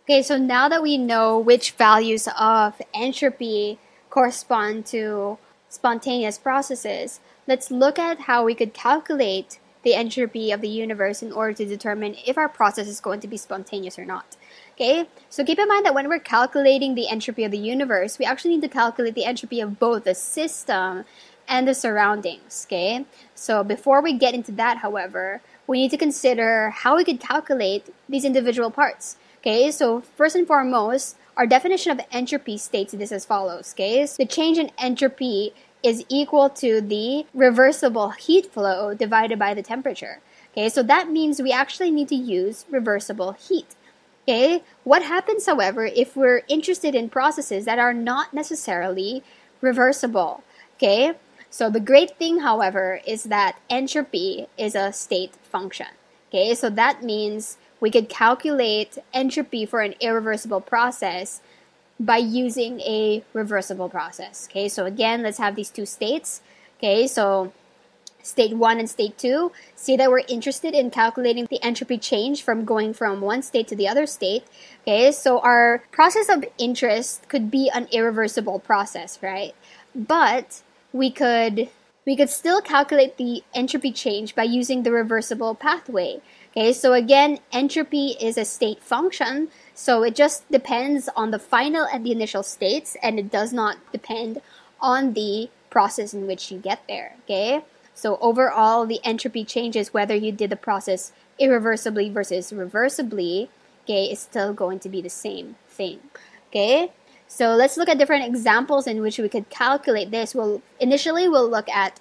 Okay, so now that we know which values of entropy correspond to spontaneous processes, let's look at how we could calculate the entropy of the universe in order to determine if our process is going to be spontaneous or not. Okay, so keep in mind that when we're calculating the entropy of the universe, we actually need to calculate the entropy of both the system and the surroundings. Okay, so before we get into that, however, we need to consider how we could calculate these individual parts. Okay, so first and foremost, our definition of entropy states this as follows. Okay, so the change in entropy is equal to the reversible heat flow divided by the temperature. Okay, so that means we actually need to use reversible heat. Okay, what happens, however, if we're interested in processes that are not necessarily reversible? Okay, so the great thing, however, is that entropy is a state function. Okay, so that means we could calculate entropy for an irreversible process by using a reversible process. Okay, so again, let's have these two states. Okay, so state 1 and state 2. See that we're interested in calculating the entropy change from going from one state to the other state. Okay, so our process of interest could be an irreversible process, right? But we could we could still calculate the entropy change by using the reversible pathway. Okay, so again, entropy is a state function, so it just depends on the final and the initial states, and it does not depend on the process in which you get there. Okay, so overall, the entropy changes whether you did the process irreversibly versus reversibly. Okay, is still going to be the same thing. Okay, so let's look at different examples in which we could calculate this. Well, initially we'll look at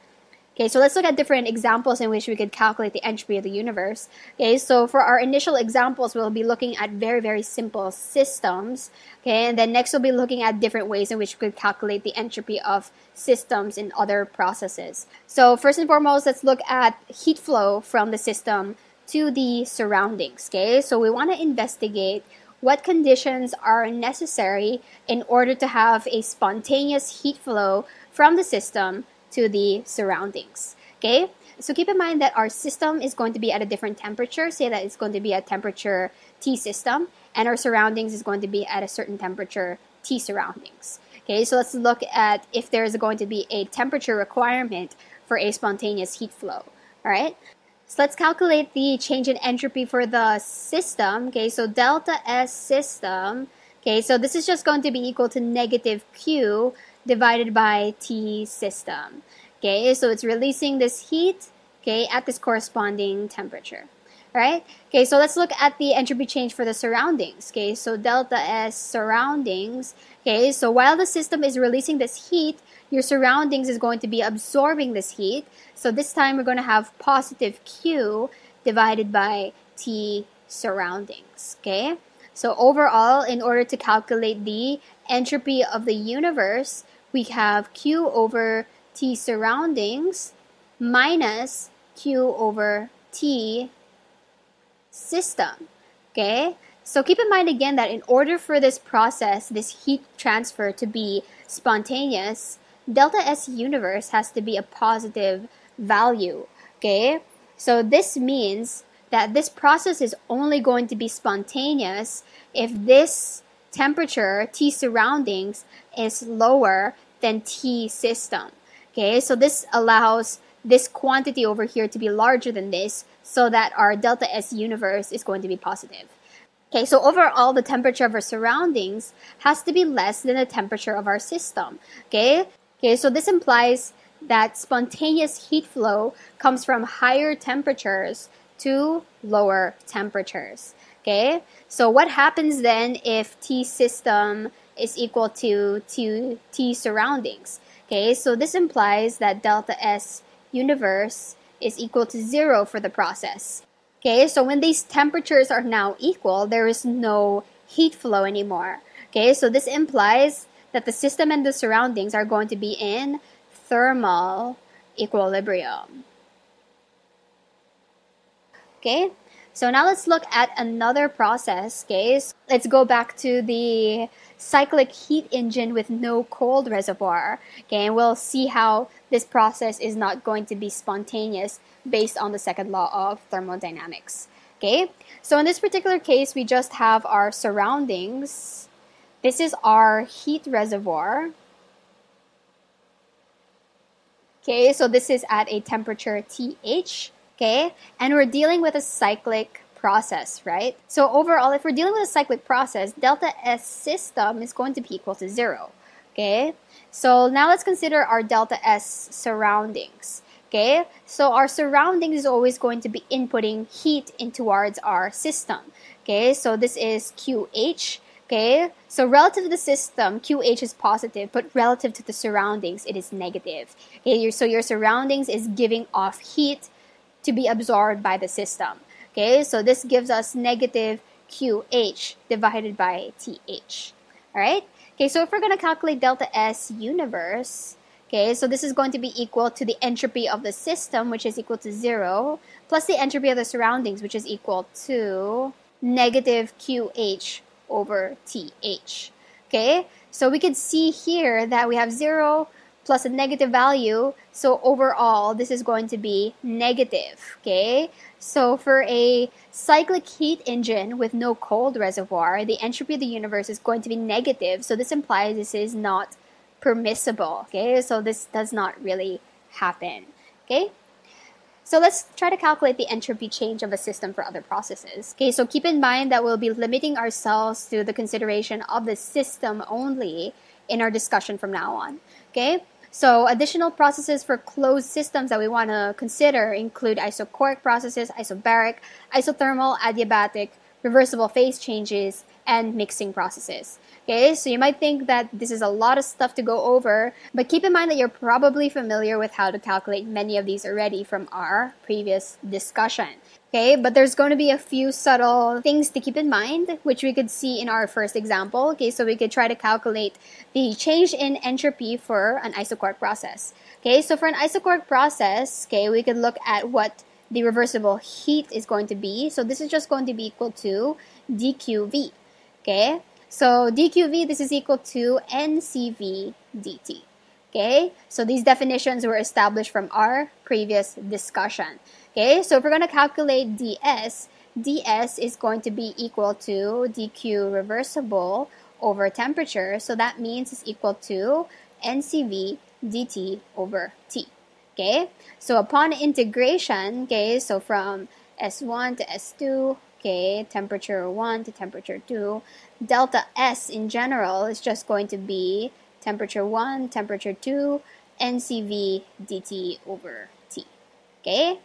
Okay, so let's look at different examples in which we could calculate the entropy of the universe. Okay, so for our initial examples, we'll be looking at very, very simple systems. Okay, and then next we'll be looking at different ways in which we could calculate the entropy of systems in other processes. So first and foremost, let's look at heat flow from the system to the surroundings. Okay, so we want to investigate what conditions are necessary in order to have a spontaneous heat flow from the system to the surroundings. Okay, so keep in mind that our system is going to be at a different temperature. Say that it's going to be a temperature T system, and our surroundings is going to be at a certain temperature T surroundings. Okay, so let's look at if there is going to be a temperature requirement for a spontaneous heat flow. All right, so let's calculate the change in entropy for the system. Okay, so delta S system. Okay, so this is just going to be equal to negative Q divided by T system. Okay, so it's releasing this heat. okay, at this corresponding temperature. Right? Okay, so let's look at the entropy change for the surroundings. Okay, so delta S surroundings. Okay, so while the system is releasing this heat, your surroundings is going to be absorbing this heat. So this time we're going to have positive Q divided by T surroundings. Okay, so overall, in order to calculate the entropy of the universe, we have Q over T surroundings minus Q over T system. Okay? So keep in mind again that in order for this process, this heat transfer to be spontaneous, delta S universe has to be a positive value. Okay? So this means that this process is only going to be spontaneous if this temperature, T surroundings, is lower than T system. Okay, so this allows this quantity over here to be larger than this so that our delta S universe is going to be positive. Okay, so overall, the temperature of our surroundings has to be less than the temperature of our system. Okay, okay, so this implies that spontaneous heat flow comes from higher temperatures to lower temperatures. Okay, so what happens then if T system is equal to T, T surroundings? Okay, so this implies that delta S universe is equal to zero for the process. Okay, so when these temperatures are now equal, there is no heat flow anymore. Okay, so this implies that the system and the surroundings are going to be in thermal equilibrium. Okay, so now let's look at another process, case. Let's go back to the cyclic heat engine with no cold reservoir. Okay, and we'll see how this process is not going to be spontaneous based on the second law of thermodynamics. Okay, so in this particular case, we just have our surroundings. This is our heat reservoir. Okay, so this is at a temperature TH okay? And we're dealing with a cyclic process, right? So overall, if we're dealing with a cyclic process, delta S system is going to be equal to zero, okay? So now let's consider our delta S surroundings, okay? So our surroundings is always going to be inputting heat in towards our system, okay? So this is QH, Okay, so relative to the system, QH is positive, but relative to the surroundings, it is negative. Okay, so your surroundings is giving off heat to be absorbed by the system. Okay, so this gives us negative QH divided by TH. Alright? Okay, so if we're going to calculate delta S universe, okay, so this is going to be equal to the entropy of the system, which is equal to 0, plus the entropy of the surroundings, which is equal to negative QH over TH. Okay, so we can see here that we have 0 plus a negative value. So overall, this is going to be negative, okay? So for a cyclic heat engine with no cold reservoir, the entropy of the universe is going to be negative. So this implies this is not permissible, okay? So this does not really happen, okay? So let's try to calculate the entropy change of a system for other processes. Okay, so keep in mind that we'll be limiting ourselves to the consideration of the system only in our discussion from now on. Okay, so additional processes for closed systems that we want to consider include isochoric processes, isobaric, isothermal, adiabatic, reversible phase changes, and mixing processes. Okay, so you might think that this is a lot of stuff to go over, but keep in mind that you're probably familiar with how to calculate many of these already from our previous discussion. Okay, but there's going to be a few subtle things to keep in mind, which we could see in our first example. Okay, so we could try to calculate the change in entropy for an isochoric process. Okay, so for an isochoric process, okay, we could look at what the reversible heat is going to be. So this is just going to be equal to dQV. Okay, so dQV, this is equal to NCV dt. Okay, so these definitions were established from our previous discussion. Okay, so if we're going to calculate ds, ds is going to be equal to dq reversible over temperature. So that means it's equal to ncv dt over t. Okay, so upon integration, okay, so from S1 to S2, okay, temperature 1 to temperature 2, delta S in general is just going to be temperature 1, temperature 2, ncv dt over t. Okay,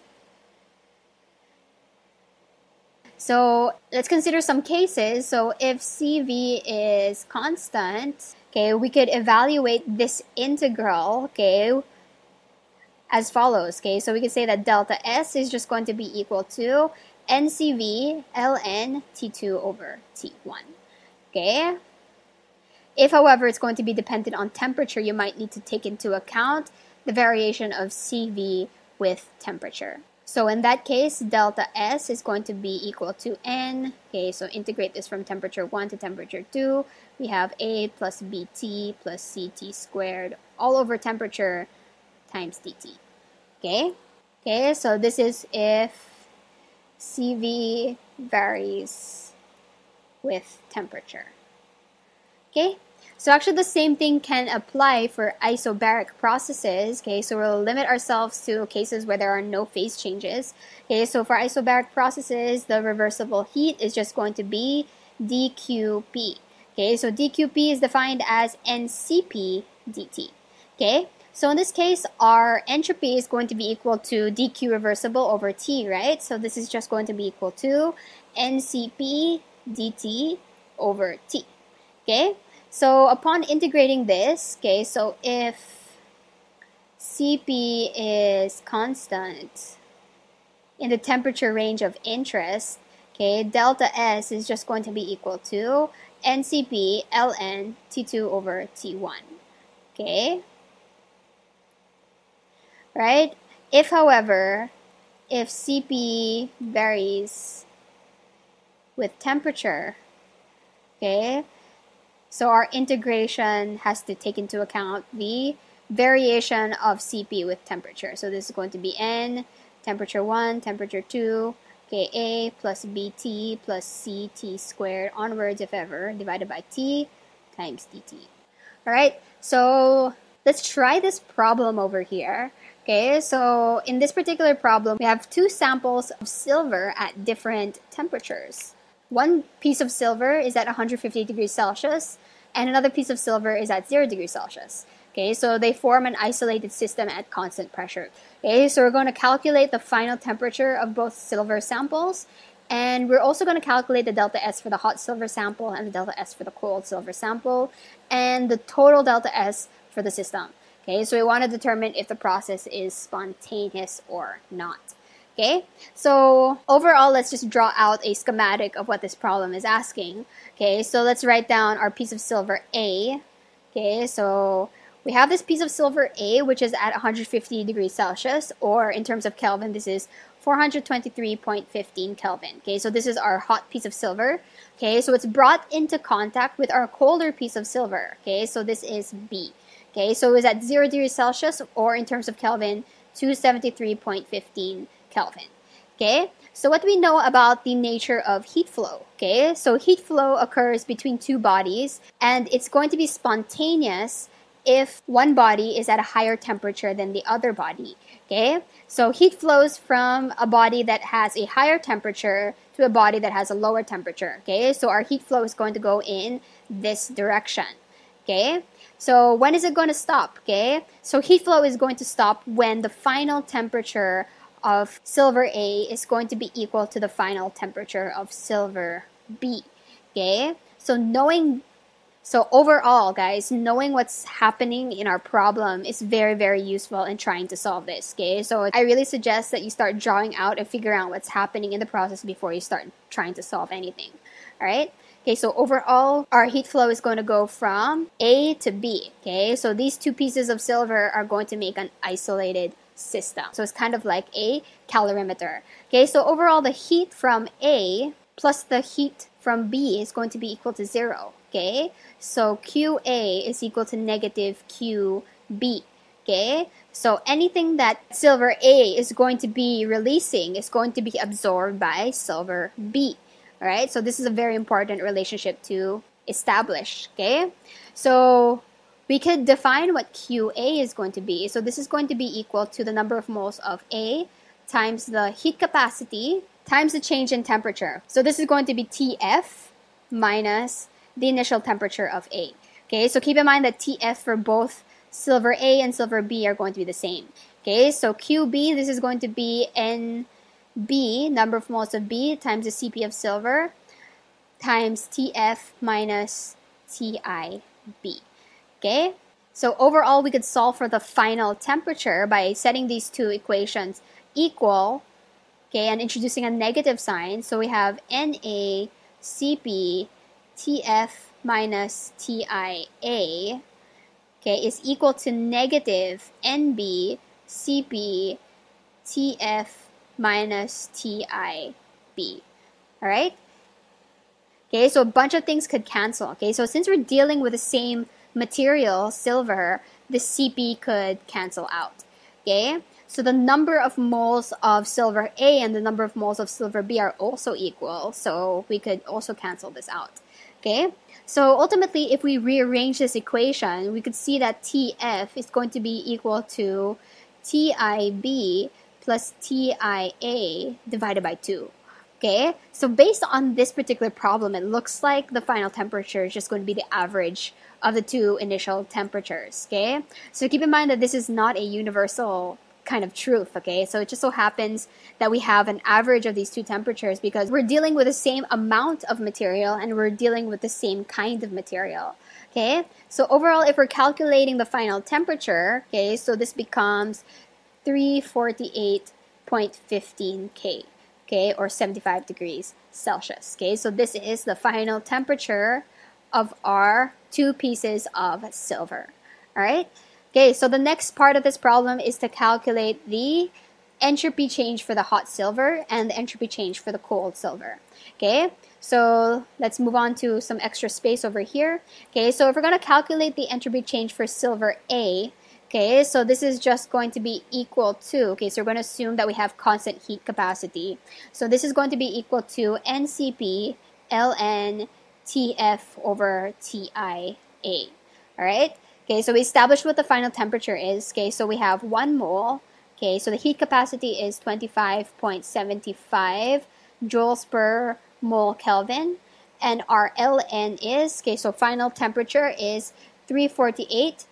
So let's consider some cases. So if CV is constant, okay, we could evaluate this integral, okay, as follows, okay? So we could say that delta S is just going to be equal to NCV ln T2 over T1, okay? If, however, it's going to be dependent on temperature, you might need to take into account the variation of CV with temperature. So in that case, delta S is going to be equal to N. Okay, so integrate this from temperature 1 to temperature 2. We have A plus BT plus CT squared all over temperature times DT. Okay, okay, so this is if CV varies with temperature. Okay, so actually the same thing can apply for isobaric processes. Okay, so we'll limit ourselves to cases where there are no phase changes. Okay, so for isobaric processes, the reversible heat is just going to be dQp. Okay, so dQp is defined as NCP dt. Okay, so in this case, our entropy is going to be equal to dq reversible over T, right? So this is just going to be equal to NCP dt over T. Okay, so upon integrating this, okay, so if Cp is constant in the temperature range of interest, okay, delta S is just going to be equal to NCP ln T2 over T1, okay? Right? If, however, if Cp varies with temperature, okay, so our integration has to take into account the variation of Cp with temperature. So this is going to be N, temperature 1, temperature 2, Ka plus Bt plus Ct squared onwards if ever, divided by T times dt. Alright, so let's try this problem over here. Okay, so in this particular problem, we have two samples of silver at different temperatures. One piece of silver is at 150 degrees Celsius, and another piece of silver is at 0 degrees Celsius. Okay, so they form an isolated system at constant pressure. Okay, so we're going to calculate the final temperature of both silver samples, and we're also going to calculate the delta S for the hot silver sample and the delta S for the cold silver sample, and the total delta S for the system. Okay, so we want to determine if the process is spontaneous or not. Okay, so overall, let's just draw out a schematic of what this problem is asking. Okay, so let's write down our piece of silver A. Okay, so we have this piece of silver A, which is at 150 degrees Celsius, or in terms of Kelvin, this is 423.15 Kelvin. Okay, so this is our hot piece of silver. Okay, so it's brought into contact with our colder piece of silver. Okay, so this is B. Okay, so it's at 0 degrees Celsius, or in terms of Kelvin, 273.15 Kelvin. Okay, so what do we know about the nature of heat flow? Okay, so heat flow occurs between two bodies and it's going to be spontaneous if one body is at a higher temperature than the other body. Okay, so heat flows from a body that has a higher temperature to a body that has a lower temperature. Okay, so our heat flow is going to go in this direction. Okay, so when is it going to stop? Okay, so heat flow is going to stop when the final temperature of silver A is going to be equal to the final temperature of silver B. Okay? So knowing so overall, guys, knowing what's happening in our problem is very, very useful in trying to solve this. Okay, so I really suggest that you start drawing out and figure out what's happening in the process before you start trying to solve anything. All right. Okay, so overall, our heat flow is going to go from A to B. Okay, so these two pieces of silver are going to make an isolated system. So it's kind of like a calorimeter. Okay, so overall the heat from A plus the heat from B is going to be equal to zero. Okay, so QA is equal to negative QB. Okay, so anything that silver A is going to be releasing is going to be absorbed by silver B. Alright, so this is a very important relationship to establish. Okay, so we could define what QA is going to be. So this is going to be equal to the number of moles of A times the heat capacity times the change in temperature. So this is going to be TF minus the initial temperature of A. Okay, so keep in mind that TF for both silver A and silver B are going to be the same. Okay, so QB, this is going to be N B, number of moles of B, times the Cp of silver, times Tf minus TiB. Okay? So overall, we could solve for the final temperature by setting these two equations equal, okay, and introducing a negative sign. So we have Na Cp Tf minus TiA, okay, is equal to negative Nb Cp Tf minus TiB. All right? Okay, so a bunch of things could cancel. Okay, so since we're dealing with the same material, silver, the Cp could cancel out. Okay, so the number of moles of silver A and the number of moles of silver B are also equal. So we could also cancel this out. Okay, so ultimately, if we rearrange this equation, we could see that Tf is going to be equal to TIB plus TIA divided by 2. Okay, so based on this particular problem, it looks like the final temperature is just going to be the average of the two initial temperatures. Okay, so keep in mind that this is not a universal kind of truth. Okay, so it just so happens that we have an average of these two temperatures because we're dealing with the same amount of material and we're dealing with the same kind of material. Okay, so overall, if we're calculating the final temperature, okay, so this becomes 348.15 K okay, or 75 degrees Celsius, okay? So this is the final temperature of our two pieces of silver, all right? Okay, so the next part of this problem is to calculate the entropy change for the hot silver and the entropy change for the cold silver, okay? So let's move on to some extra space over here. Okay, so if we're going to calculate the entropy change for silver A, Okay, so this is just going to be equal to, okay, so we're going to assume that we have constant heat capacity. So this is going to be equal to NCP ln TF over TIA. Alright? Okay, so we established what the final temperature is. Okay, so we have 1 mole. Okay, so the heat capacity is 25.75 joules per mole Kelvin. And our ln is, okay, so final temperature is 348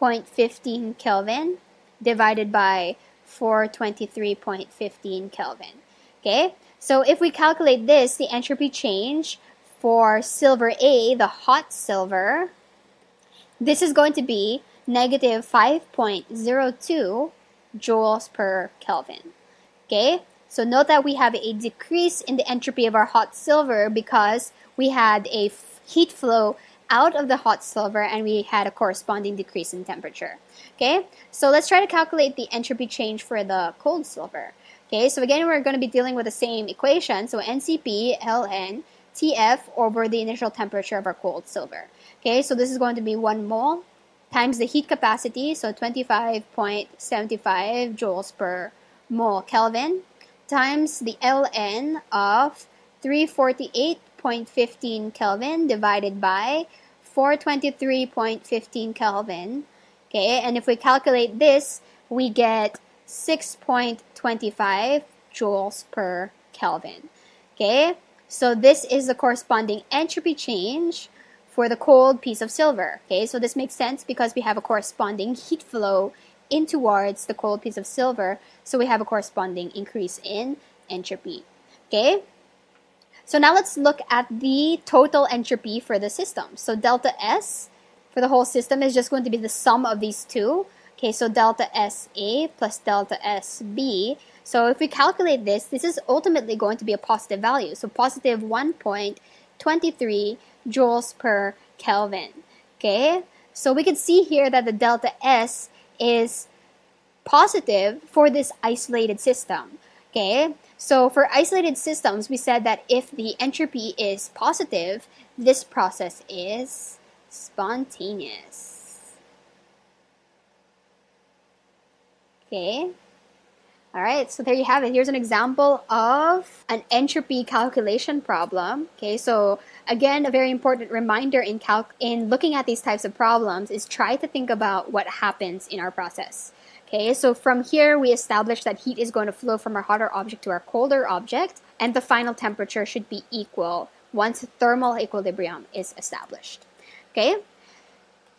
0.15 Kelvin divided by 423.15 Kelvin. Okay, so if we calculate this, the entropy change for silver A, the hot silver, this is going to be negative 5.02 joules per Kelvin. Okay, so note that we have a decrease in the entropy of our hot silver because we had a heat flow out of the hot silver and we had a corresponding decrease in temperature. Okay, so let's try to calculate the entropy change for the cold silver. Okay, so again, we're going to be dealing with the same equation. So NCP ln TF over the initial temperature of our cold silver. Okay, so this is going to be 1 mole times the heat capacity, so 25.75 joules per mole Kelvin, times the ln of 348.15 Kelvin divided by 423.15 Kelvin. Okay, and if we calculate this, we get 6.25 joules per Kelvin. Okay, so this is the corresponding entropy change for the cold piece of silver. Okay, so this makes sense because we have a corresponding heat flow in towards the cold piece of silver, so we have a corresponding increase in entropy. Okay, so now let's look at the total entropy for the system. So delta S for the whole system is just going to be the sum of these two. Okay, so delta SA plus delta SB. So if we calculate this, this is ultimately going to be a positive value. So positive 1.23 joules per Kelvin. Okay, so we can see here that the delta S is positive for this isolated system. Okay, so for isolated systems, we said that if the entropy is positive, this process is spontaneous. Okay. All right, so there you have it. Here's an example of an entropy calculation problem. Okay, so again, a very important reminder in calc in looking at these types of problems is try to think about what happens in our process. Okay, so from here we establish that heat is going to flow from our hotter object to our colder object, and the final temperature should be equal once thermal equilibrium is established. Okay,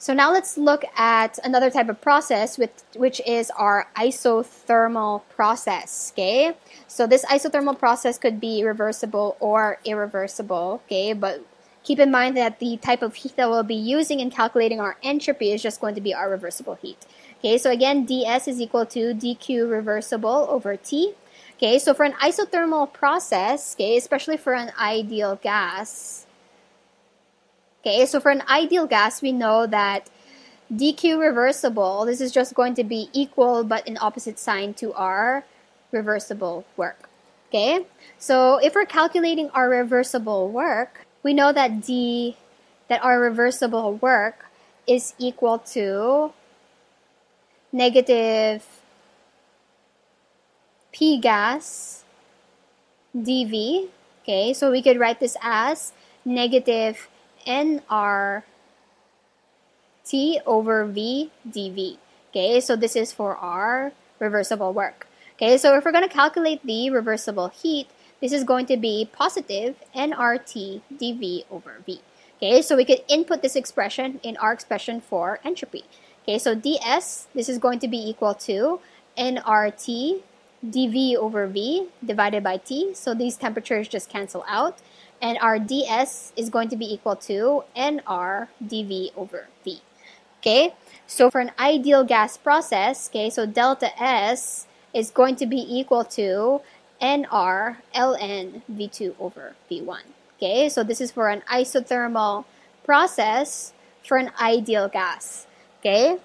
So now let's look at another type of process with, which is our isothermal process, okay? So this isothermal process could be reversible or irreversible, okay? But keep in mind that the type of heat that we'll be using in calculating our entropy is just going to be our reversible heat. Okay, so again, ds is equal to dq reversible over T. Okay, so for an isothermal process, okay, especially for an ideal gas, Okay, so for an ideal gas, we know that dq reversible, this is just going to be equal but in opposite sign to our reversible work. Okay, so if we're calculating our reversible work, we know that d, that our reversible work is equal to negative p gas dv. Okay, so we could write this as negative nr t over v dv. Okay, so this is for our reversible work. Okay, so if we're going to calculate the reversible heat, this is going to be positive nRT dV over V. Okay, so we could input this expression in our expression for entropy. Okay, so ds, this is going to be equal to nRT dV over V divided by T. So these temperatures just cancel out and our ds is going to be equal to nr dv over v. Okay, so for an ideal gas process, okay, so delta S is going to be equal to nr ln v2 over v1. Okay, so this is for an isothermal process for an ideal gas. Okay,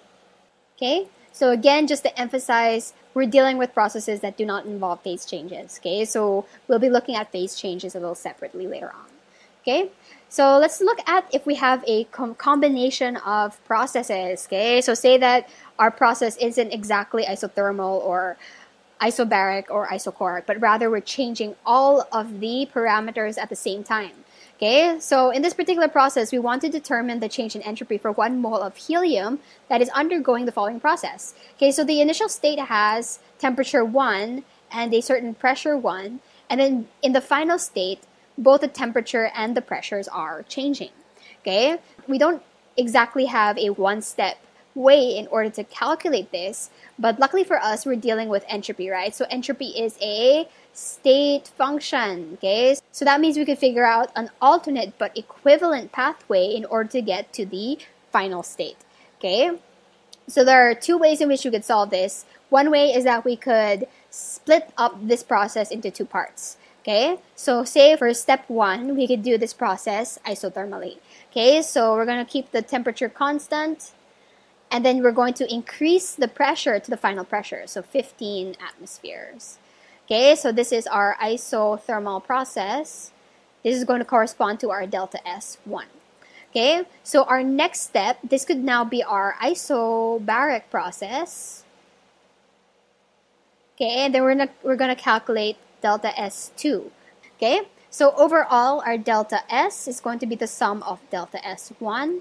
okay, so again, just to emphasize, we're dealing with processes that do not involve phase changes. Okay, so we'll be looking at phase changes a little separately later on. Okay, so let's look at if we have a com combination of processes. Okay, so say that our process isn't exactly isothermal or isobaric or isochoric, but rather we're changing all of the parameters at the same time. Okay, so in this particular process, we want to determine the change in entropy for one mole of helium that is undergoing the following process. Okay, so the initial state has temperature 1 and a certain pressure 1, and then in the final state, both the temperature and the pressures are changing. Okay, we don't exactly have a one step way in order to calculate this, but luckily for us, we're dealing with entropy, right? So entropy is a state function, okay? So that means we could figure out an alternate but equivalent pathway in order to get to the final state, okay? So there are two ways in which we could solve this. One way is that we could split up this process into two parts. Okay, so say for step one, we could do this process isothermally. Okay, so we're going to keep the temperature constant and then we're going to increase the pressure to the final pressure, so 15 atmospheres. Okay, so this is our isothermal process. This is going to correspond to our delta S1. Okay, so our next step, this could now be our isobaric process. Okay, and then we're gonna, we're gonna calculate delta S2. Okay, so overall, our delta S is going to be the sum of delta S1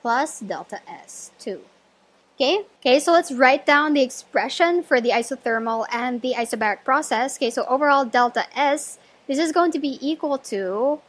plus delta S2. Okay, okay, so let's write down the expression for the isothermal and the isobaric process. Okay, so overall delta S, this is going to be equal to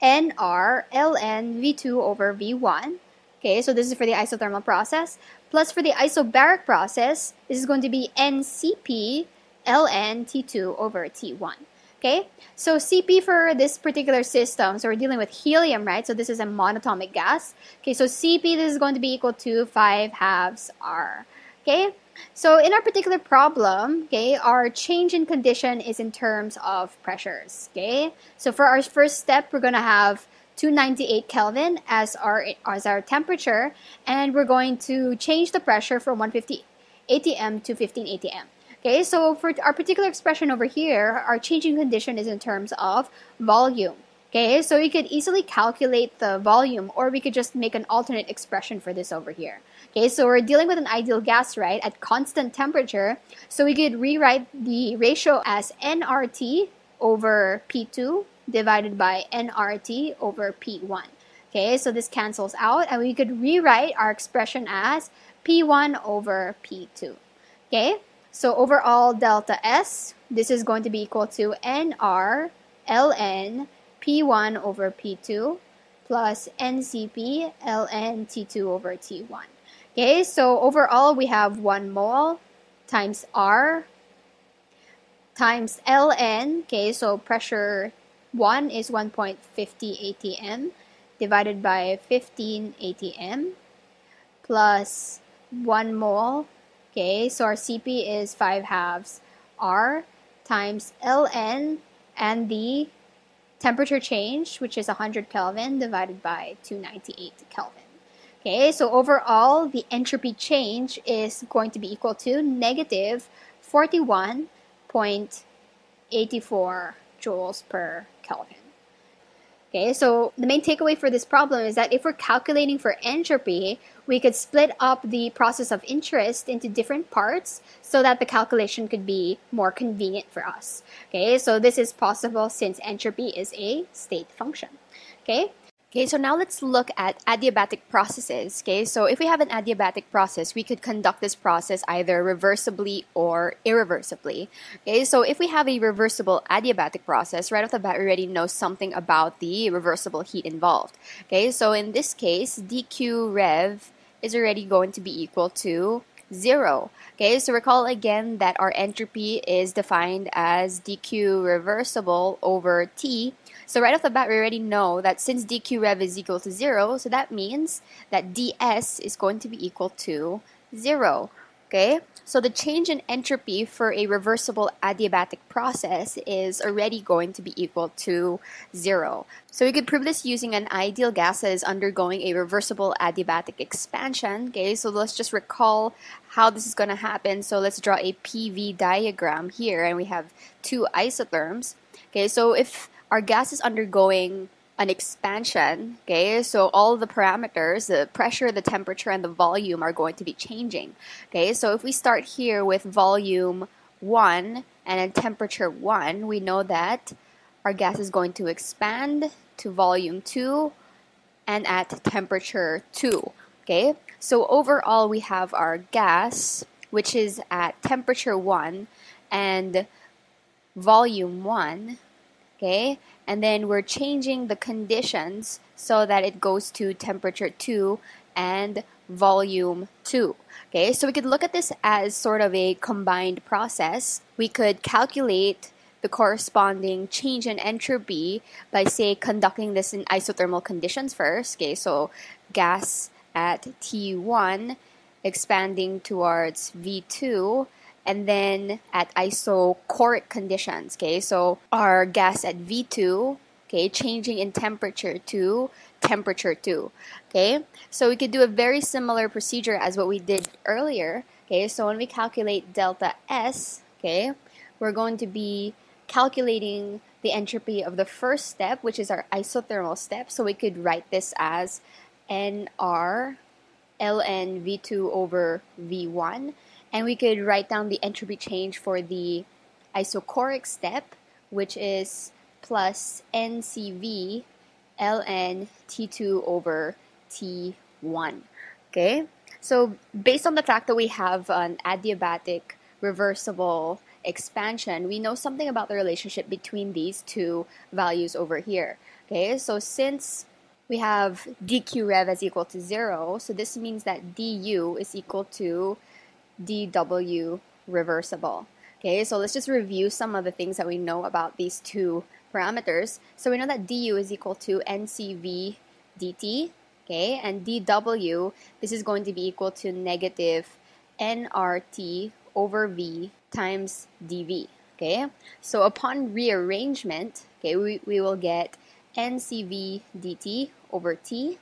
NR ln V2 over V1. Okay, so this is for the isothermal process. Plus for the isobaric process, this is going to be NCP ln T2 over T1. Okay, so CP for this particular system, so we're dealing with helium, right? So this is a monatomic gas. Okay, so CP this is going to be equal to 5 halves R. Okay, so in our particular problem, okay, our change in condition is in terms of pressures. Okay, so for our first step, we're going to have 298 Kelvin as our as our temperature, and we're going to change the pressure from 150 atm to 15 atm. Okay, so for our particular expression over here, our changing condition is in terms of volume. Okay, so we could easily calculate the volume or we could just make an alternate expression for this over here. Okay, so we're dealing with an ideal gas, right, at constant temperature. So we could rewrite the ratio as nRT over P2 divided by nRT over P1. Okay, so this cancels out and we could rewrite our expression as P1 over P2. Okay, so overall delta S, this is going to be equal to NR ln P1 over P2 plus NCP ln T2 over T1. Okay, so overall we have 1 mole times R times ln, okay, so pressure 1 is 1.50 atm divided by 15 atm plus 1 mole, okay, so our CP is 5 halves R times ln and the temperature change, which is 100 Kelvin divided by 298 Kelvin. Okay, so overall, the entropy change is going to be equal to negative 41.84 joules per Kelvin. Okay, so the main takeaway for this problem is that if we're calculating for entropy, we could split up the process of interest into different parts so that the calculation could be more convenient for us. Okay, so this is possible since entropy is a state function. Okay, Okay, so now let's look at adiabatic processes. Okay, so if we have an adiabatic process, we could conduct this process either reversibly or irreversibly. Okay, so if we have a reversible adiabatic process, right off the bat, we already know something about the reversible heat involved. Okay, so in this case, dq rev is already going to be equal to zero. Okay, so recall again that our entropy is defined as dq reversible over t so right off the bat, we already know that since dq rev is equal to 0, so that means that ds is going to be equal to 0. Okay, so the change in entropy for a reversible adiabatic process is already going to be equal to 0. So we could prove this using an ideal gas that is undergoing a reversible adiabatic expansion. Okay, so let's just recall how this is going to happen. So let's draw a PV diagram here, and we have two isotherms. Okay, so if our gas is undergoing an expansion, okay? So all the parameters, the pressure, the temperature, and the volume are going to be changing, okay? So if we start here with volume 1 and then temperature 1, we know that our gas is going to expand to volume 2 and at temperature 2, okay? So overall, we have our gas, which is at temperature 1 and volume 1, okay? And then we're changing the conditions so that it goes to temperature 2 and volume 2. Okay, so we could look at this as sort of a combined process. We could calculate the corresponding change in entropy by, say, conducting this in isothermal conditions first. Okay, so gas at T1 expanding towards V2 and then at isochoric conditions, okay, so our gas at V2, okay, changing in temperature to temperature 2, okay, so we could do a very similar procedure as what we did earlier, okay, so when we calculate delta S, okay, we're going to be calculating the entropy of the first step, which is our isothermal step, so we could write this as NR ln V2 over V1, and we could write down the entropy change for the isochoric step, which is plus NCV ln T2 over T1. Okay? So based on the fact that we have an adiabatic reversible expansion, we know something about the relationship between these two values over here. Okay, so since we have dq rev as equal to 0, so this means that du is equal to dw reversible. Okay, so let's just review some of the things that we know about these two parameters. So we know that du is equal to ncv dt, okay, and dw, this is going to be equal to negative nRT over v times dv, okay. So upon rearrangement, okay, we, we will get ncv dt over t,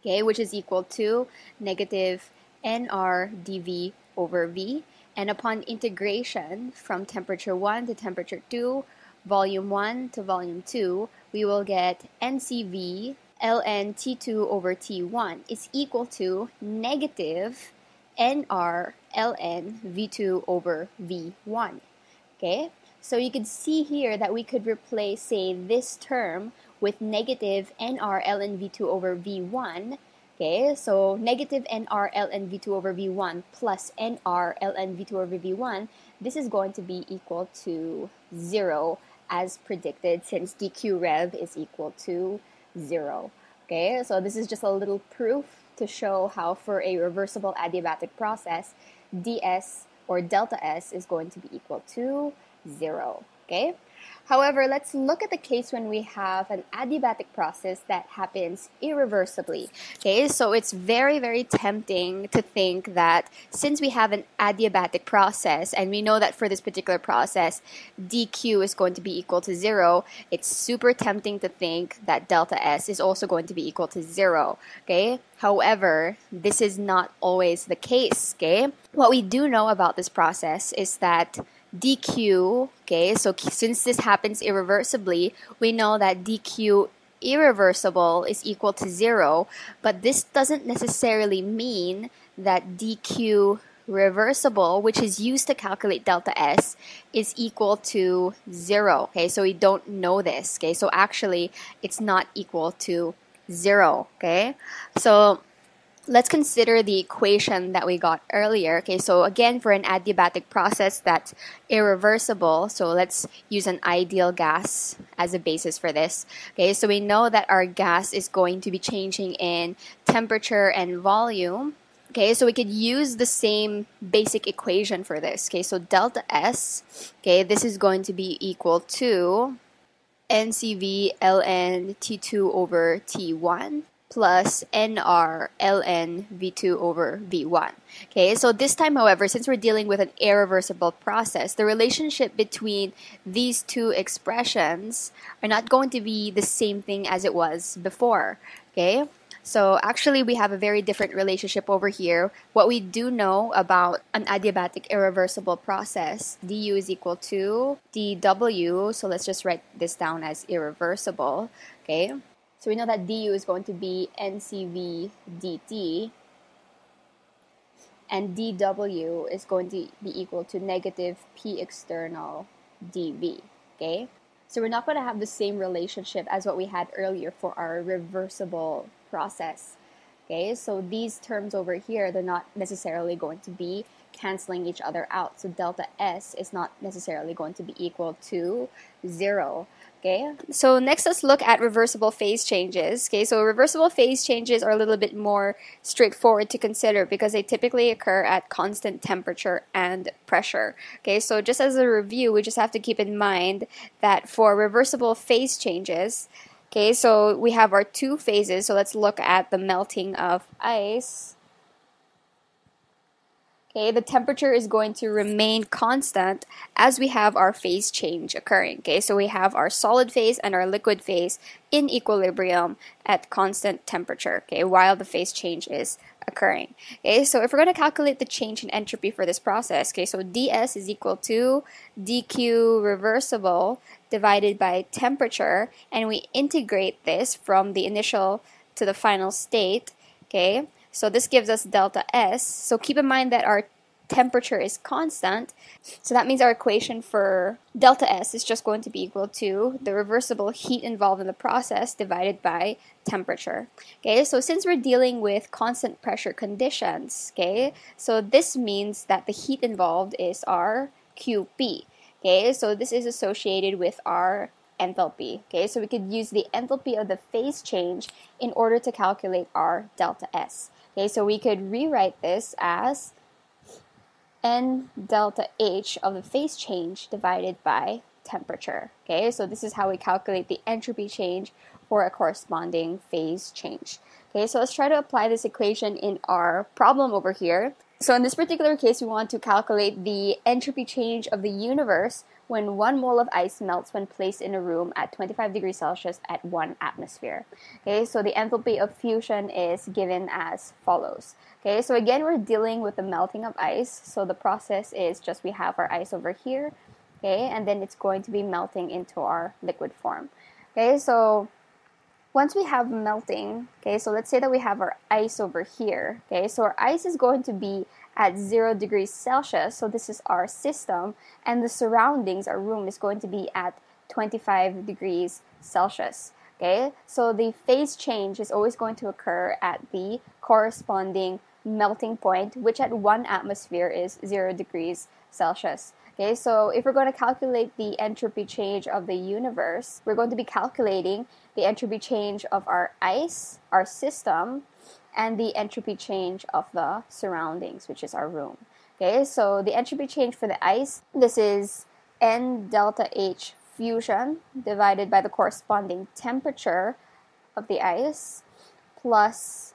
okay, which is equal to negative nr dv over V. And upon integration from temperature 1 to temperature 2, volume 1 to volume 2, we will get NCV ln T2 over T1 is equal to negative NR ln V2 over V1. Okay, so you could see here that we could replace, say, this term with negative NR ln V2 over V1 Okay, so negative NR ln V2 over V1 plus NR ln V2 over V1, this is going to be equal to 0 as predicted since dq rev is equal to 0. Okay, so this is just a little proof to show how for a reversible adiabatic process, ds or delta s is going to be equal to 0. Okay, However, let's look at the case when we have an adiabatic process that happens irreversibly. Okay, so it's very, very tempting to think that since we have an adiabatic process and we know that for this particular process dq is going to be equal to zero, it's super tempting to think that delta s is also going to be equal to zero. Okay, However, this is not always the case, okay? What we do know about this process is that dq, okay, so since this happens irreversibly, we know that dq irreversible is equal to zero, but this doesn't necessarily mean that dq reversible, which is used to calculate delta S, is equal to zero. Okay, so we don't know this. Okay, so actually it's not equal to zero. Okay, so let's consider the equation that we got earlier. Okay, so again, for an adiabatic process that's irreversible, so let's use an ideal gas as a basis for this. Okay, so we know that our gas is going to be changing in temperature and volume. Okay, so we could use the same basic equation for this. Okay, so delta S, okay, this is going to be equal to NCV ln T2 over T1 plus nr ln v2 over v1. Okay, so this time, however, since we're dealing with an irreversible process, the relationship between these two expressions are not going to be the same thing as it was before. Okay, so actually, we have a very different relationship over here. What we do know about an adiabatic irreversible process, du is equal to dw. So let's just write this down as irreversible. Okay, so we know that du is going to be ncv dt, and dw is going to be equal to negative p external dv. Okay? So we're not going to have the same relationship as what we had earlier for our reversible process. Okay, so these terms over here, they're not necessarily going to be canceling each other out. So delta S is not necessarily going to be equal to zero. Okay, so next let's look at reversible phase changes. Okay, so reversible phase changes are a little bit more straightforward to consider because they typically occur at constant temperature and pressure. Okay, so just as a review, we just have to keep in mind that for reversible phase changes, okay, so we have our two phases. So let's look at the melting of ice okay, the temperature is going to remain constant as we have our phase change occurring. Okay, so we have our solid phase and our liquid phase in equilibrium at constant temperature, okay, while the phase change is occurring. Okay, so if we're going to calculate the change in entropy for this process, okay, so ds is equal to dq reversible divided by temperature, and we integrate this from the initial to the final state, okay, so this gives us delta S. So keep in mind that our temperature is constant. So that means our equation for delta S is just going to be equal to the reversible heat involved in the process divided by temperature. Okay, so since we're dealing with constant pressure conditions, okay, so this means that the heat involved is our QP. Okay, so this is associated with our enthalpy. Okay, so we could use the enthalpy of the phase change in order to calculate our delta S. Okay, so we could rewrite this as n delta H of the phase change divided by temperature. Okay, so this is how we calculate the entropy change for a corresponding phase change. Okay, so let's try to apply this equation in our problem over here. So in this particular case, we want to calculate the entropy change of the universe when one mole of ice melts when placed in a room at 25 degrees Celsius at one atmosphere. Okay, so the enthalpy of fusion is given as follows. Okay, so again, we're dealing with the melting of ice. So the process is just we have our ice over here, okay, and then it's going to be melting into our liquid form. Okay, so once we have melting, okay, so let's say that we have our ice over here, okay, so our ice is going to be at 0 degrees Celsius, so this is our system, and the surroundings, our room, is going to be at 25 degrees Celsius. Okay, so the phase change is always going to occur at the corresponding melting point, which at one atmosphere is 0 degrees Celsius. Okay, so if we're going to calculate the entropy change of the universe, we're going to be calculating the entropy change of our ice, our system, and the entropy change of the surroundings, which is our room. Okay, so the entropy change for the ice, this is N delta H fusion divided by the corresponding temperature of the ice plus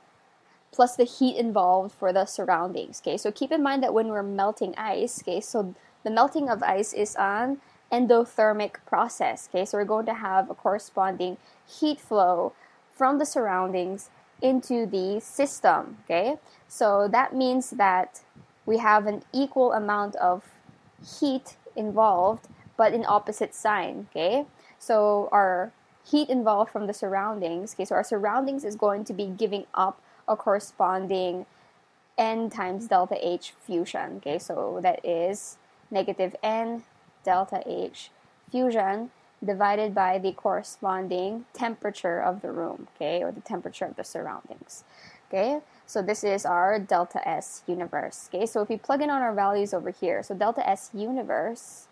plus the heat involved for the surroundings. Okay, so keep in mind that when we're melting ice, okay, so the melting of ice is an endothermic process. Okay, so we're going to have a corresponding heat flow from the surroundings into the system. Okay, so that means that we have an equal amount of heat involved, but in opposite sign. Okay, so our heat involved from the surroundings. Okay, so our surroundings is going to be giving up a corresponding n times delta H fusion. Okay, so that is negative n delta H fusion divided by the corresponding temperature of the room, okay, or the temperature of the surroundings. Okay, so this is our delta S universe. Okay, so if we plug in on our values over here, so delta S universe,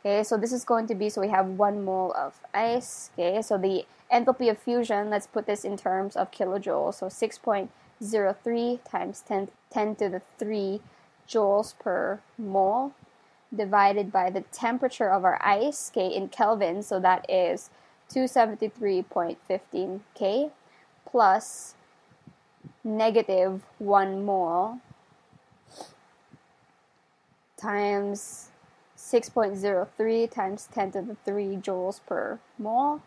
okay, so this is going to be, so we have one mole of ice, okay, so the enthalpy of fusion, let's put this in terms of kilojoules, so 6.03 times 10, 10 to the 3 joules per mole divided by the temperature of our ice, K in Kelvin, so that is 273.15 K plus negative 1 mole times 6.03 times 10 to the 3 joules per mole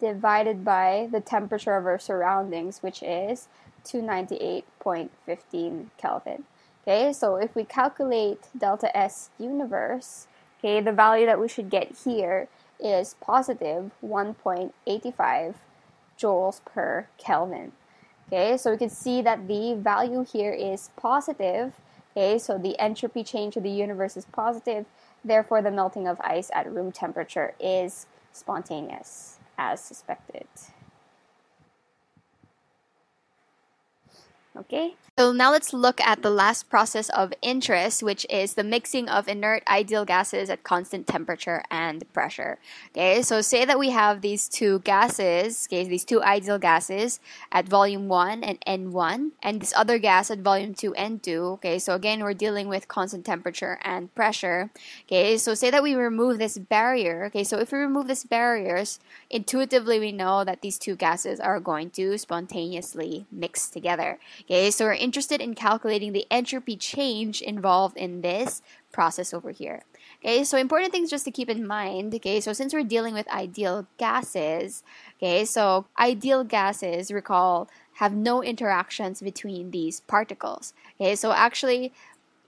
divided by the temperature of our surroundings, which is 298.15 Kelvin. Okay, so if we calculate delta S universe, okay, the value that we should get here is positive 1.85 joules per Kelvin. Okay, so we can see that the value here is positive. Okay, so the entropy change of the universe is positive. Therefore, the melting of ice at room temperature is spontaneous, as suspected. Okay. So now let's look at the last process of interest, which is the mixing of inert ideal gases at constant temperature and pressure. Okay, so say that we have these two gases, okay, these two ideal gases at volume 1 and N1, and this other gas at volume 2 N2. Okay, so again, we're dealing with constant temperature and pressure. Okay, so say that we remove this barrier. Okay, so if we remove these barriers, intuitively we know that these two gases are going to spontaneously mix together. Okay, so we're interested in calculating the entropy change involved in this process over here. Okay, so important things just to keep in mind. Okay, so since we're dealing with ideal gases, okay, so ideal gases, recall, have no interactions between these particles. Okay, so actually,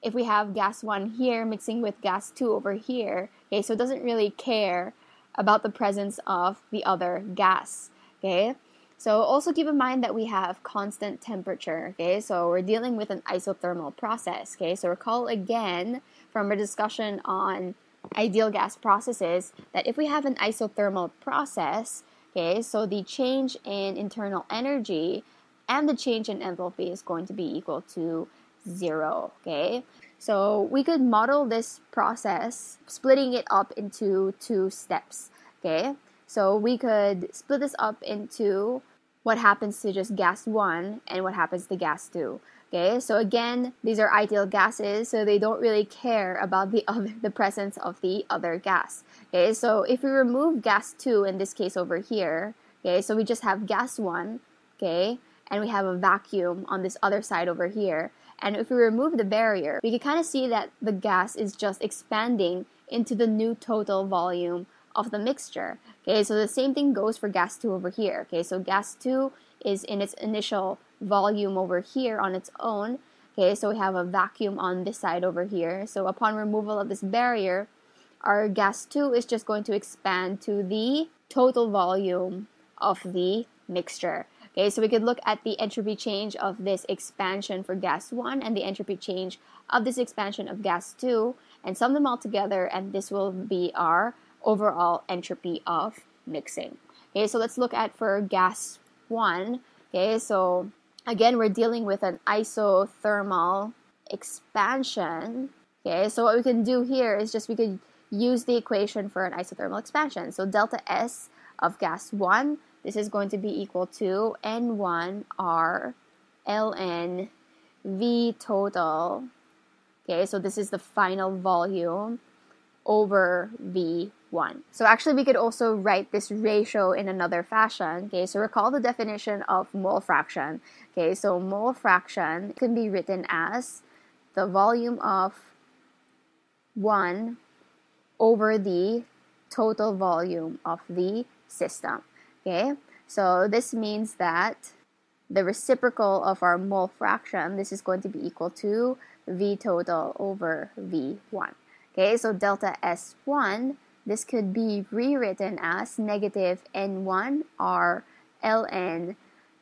if we have gas 1 here mixing with gas 2 over here, okay, so it doesn't really care about the presence of the other gas. Okay, so also keep in mind that we have constant temperature, okay? So we're dealing with an isothermal process, okay? So recall again from our discussion on ideal gas processes that if we have an isothermal process, okay, so the change in internal energy and the change in enthalpy is going to be equal to zero, okay? So we could model this process splitting it up into two steps, okay? So we could split this up into what happens to just gas 1 and what happens to gas 2. Okay, so again, these are ideal gases, so they don't really care about the [LAUGHS] other the presence of the other gas. Okay, so if we remove gas 2 in this case over here, okay, so we just have gas 1, okay, and we have a vacuum on this other side over here. And if we remove the barrier, we can kind of see that the gas is just expanding into the new total volume of the mixture. Okay, so the same thing goes for gas 2 over here. Okay, so gas 2 is in its initial volume over here on its own. Okay, so we have a vacuum on this side over here. So upon removal of this barrier, our gas 2 is just going to expand to the total volume of the mixture. Okay, so we could look at the entropy change of this expansion for gas 1 and the entropy change of this expansion of gas 2 and sum them all together and this will be our overall entropy of mixing. Okay, so let's look at for gas 1. Okay, so again, we're dealing with an isothermal expansion. Okay, so what we can do here is just we could use the equation for an isothermal expansion. So delta S of gas 1, this is going to be equal to N1 R ln V total. Okay, so this is the final volume over V1. So actually we could also write this ratio in another fashion. Okay, so recall the definition of mole fraction. Okay, so mole fraction can be written as the volume of 1 over the total volume of the system. Okay, so this means that the reciprocal of our mole fraction, this is going to be equal to V total over V1. Okay, so delta S1, this could be rewritten as negative N1 R ln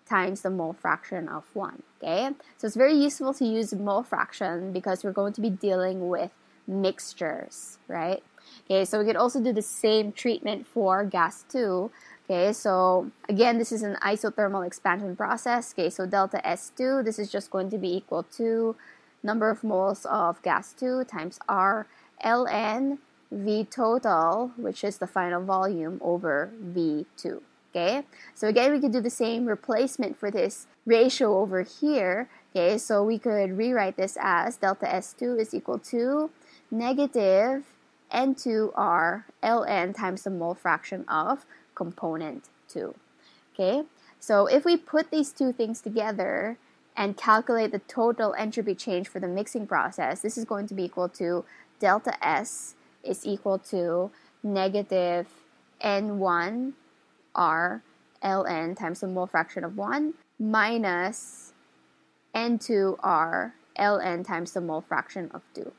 times the mole fraction of 1. Okay, so it's very useful to use mole fraction because we're going to be dealing with mixtures, right? Okay, so we could also do the same treatment for gas 2. Okay, so again, this is an isothermal expansion process. Okay, so delta S2, this is just going to be equal to number of moles of gas 2 times R ln V total, which is the final volume, over V2. Okay, so again, we could do the same replacement for this ratio over here. Okay, so we could rewrite this as delta S2 is equal to negative N2R ln times the mole fraction of component 2. Okay, so if we put these two things together and calculate the total entropy change for the mixing process, this is going to be equal to delta S is equal to negative N1 R ln times the mole fraction of 1 minus N2 R ln times the mole fraction of 2.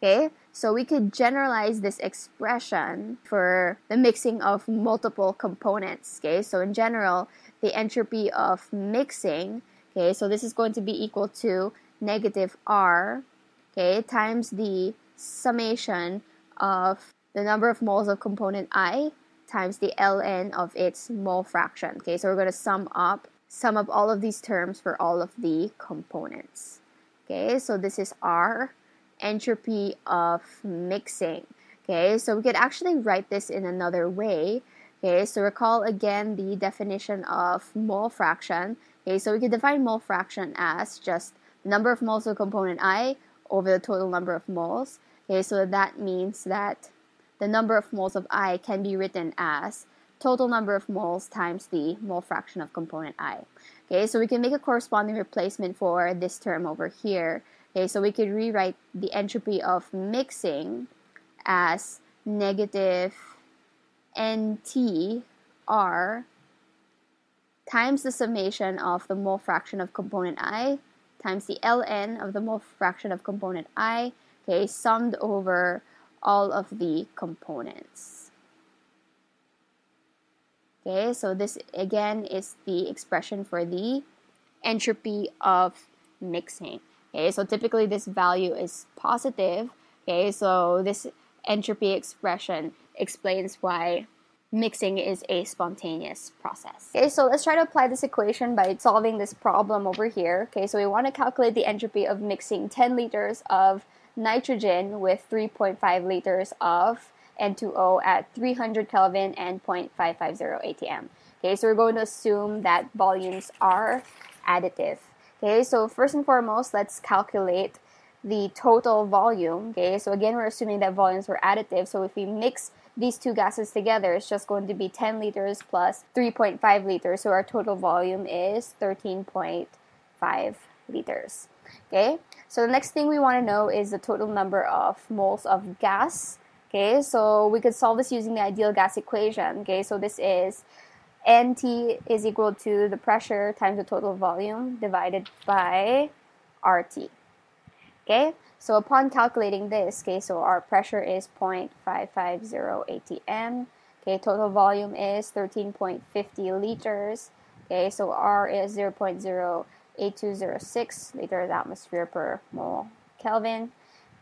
Okay, so we could generalize this expression for the mixing of multiple components. Okay, so in general, the entropy of mixing, okay, so this is going to be equal to negative R, okay, times the summation of the number of moles of component I times the ln of its mole fraction. Okay, so we're going to sum up sum up all of these terms for all of the components. Okay, so this is R entropy of mixing. Okay, so we could actually write this in another way. Okay, so recall again the definition of mole fraction. Okay, so we could define mole fraction as just number of moles of component I over the total number of moles. Okay, so that means that the number of moles of I can be written as total number of moles times the mole fraction of component I. Okay, so we can make a corresponding replacement for this term over here. Okay, so we could rewrite the entropy of mixing as negative NT R times the summation of the mole fraction of component I times the ln of the mole fraction of component I okay, summed over all of the components. Okay, so this again is the expression for the entropy of mixing. Okay, so typically this value is positive. Okay, so this entropy expression explains why mixing is a spontaneous process. Okay, so let's try to apply this equation by solving this problem over here. Okay, so we want to calculate the entropy of mixing 10 liters of nitrogen with 3.5 liters of N2O at 300 Kelvin and 0.550 atm. Okay, so we're going to assume that volumes are additive. Okay, so first and foremost, let's calculate the total volume. Okay, so again, we're assuming that volumes were additive. So if we mix these two gases together, it's just going to be 10 liters plus 3.5 liters. So our total volume is 13.5 liters. Okay, so the next thing we want to know is the total number of moles of gas. Okay, so we could solve this using the ideal gas equation. Okay, so this is NT is equal to the pressure times the total volume divided by RT. Okay, so upon calculating this, okay, so our pressure is 0.550 atm. Okay, total volume is 13.50 liters. Okay, so R is 0.08206 liters atmosphere per mole Kelvin.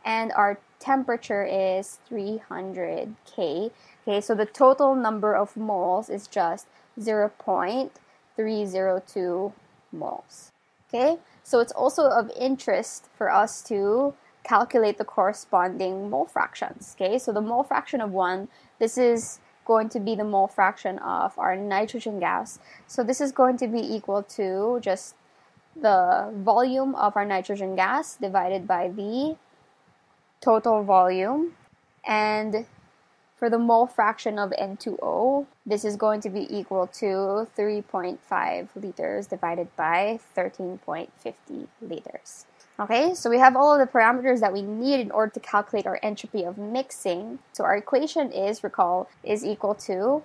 And our temperature is 300 K. Okay, so the total number of moles is just 0.302 moles. Okay, so it's also of interest for us to calculate the corresponding mole fractions. Okay, so the mole fraction of 1, this is going to be the mole fraction of our nitrogen gas. So this is going to be equal to just the volume of our nitrogen gas divided by the total volume. And for the mole fraction of N2O, this is going to be equal to 3.5 liters divided by 13.50 liters. Okay, so we have all of the parameters that we need in order to calculate our entropy of mixing. So our equation is, recall, is equal to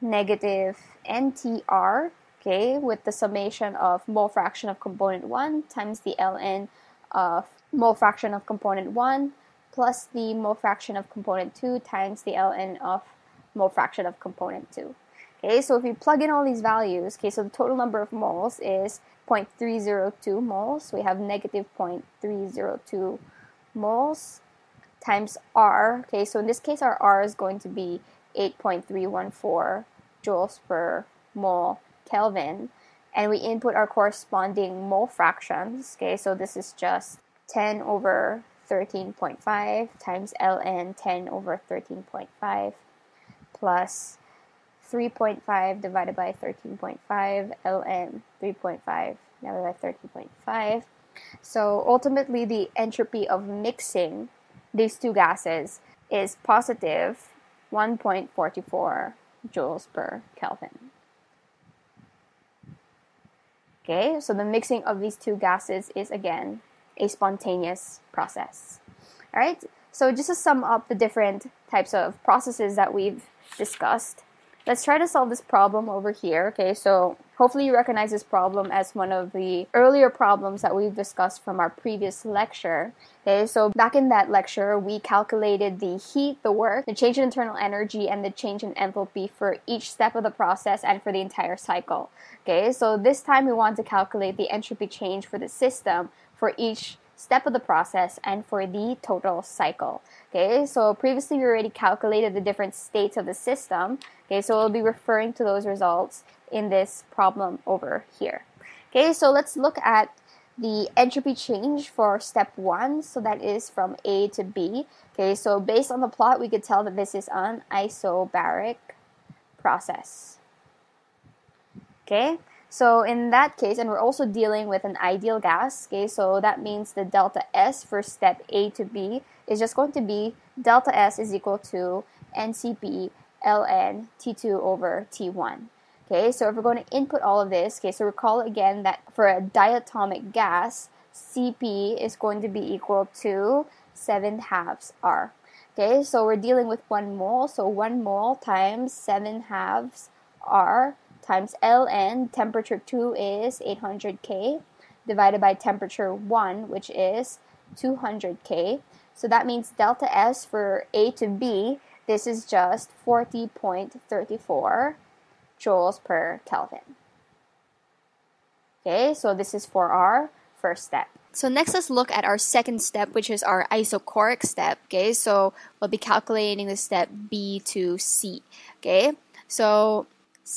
negative NTR, okay, with the summation of mole fraction of component 1 times the ln of mole fraction of component 1 plus the mole fraction of component 2 times the ln of mole fraction of component 2. Okay, so if we plug in all these values, okay, so the total number of moles is 0.302 moles. We have negative 0.302 moles times R. Okay, so in this case, our R is going to be 8.314 joules per mole Kelvin. And we input our corresponding mole fractions. Okay, so this is just 10 over 13.5 times ln 10 over 13.5 plus 3.5 divided by 13.5 ln 3.5 divided by 13.5. So ultimately, the entropy of mixing these two gases is positive 1.44 joules per Kelvin. Okay, so the mixing of these two gases is again a spontaneous process. All right, so just to sum up the different types of processes that we've discussed, let's try to solve this problem over here. Okay, so hopefully you recognize this problem as one of the earlier problems that we've discussed from our previous lecture. Okay, so back in that lecture, we calculated the heat, the work, the change in internal energy, and the change in enthalpy for each step of the process and for the entire cycle. Okay, so this time we want to calculate the entropy change for the system for each step of the process and for the total cycle. Okay, so previously we already calculated the different states of the system. Okay, so we'll be referring to those results in this problem over here. Okay, so let's look at the entropy change for step one. So that is from A to B. Okay, so based on the plot, we could tell that this is an isobaric process. Okay, so in that case, and we're also dealing with an ideal gas, okay, so that means the delta S for step A to B is just going to be delta S is equal to NCP ln T2 over T1. Okay, so if we're going to input all of this, okay, so recall again that for a diatomic gas, Cp is going to be equal to 7 halves R. Okay, so we're dealing with 1 mole, so 1 mole times 7 halves R times Ln, temperature 2 is 800 K, divided by temperature 1, which is 200 K. So that means delta S for A to B, this is just 40.34 joules per Kelvin. Okay, so this is for our first step. So next let's look at our second step, which is our isochoric step. Okay, so we'll be calculating the step B to C. Okay, so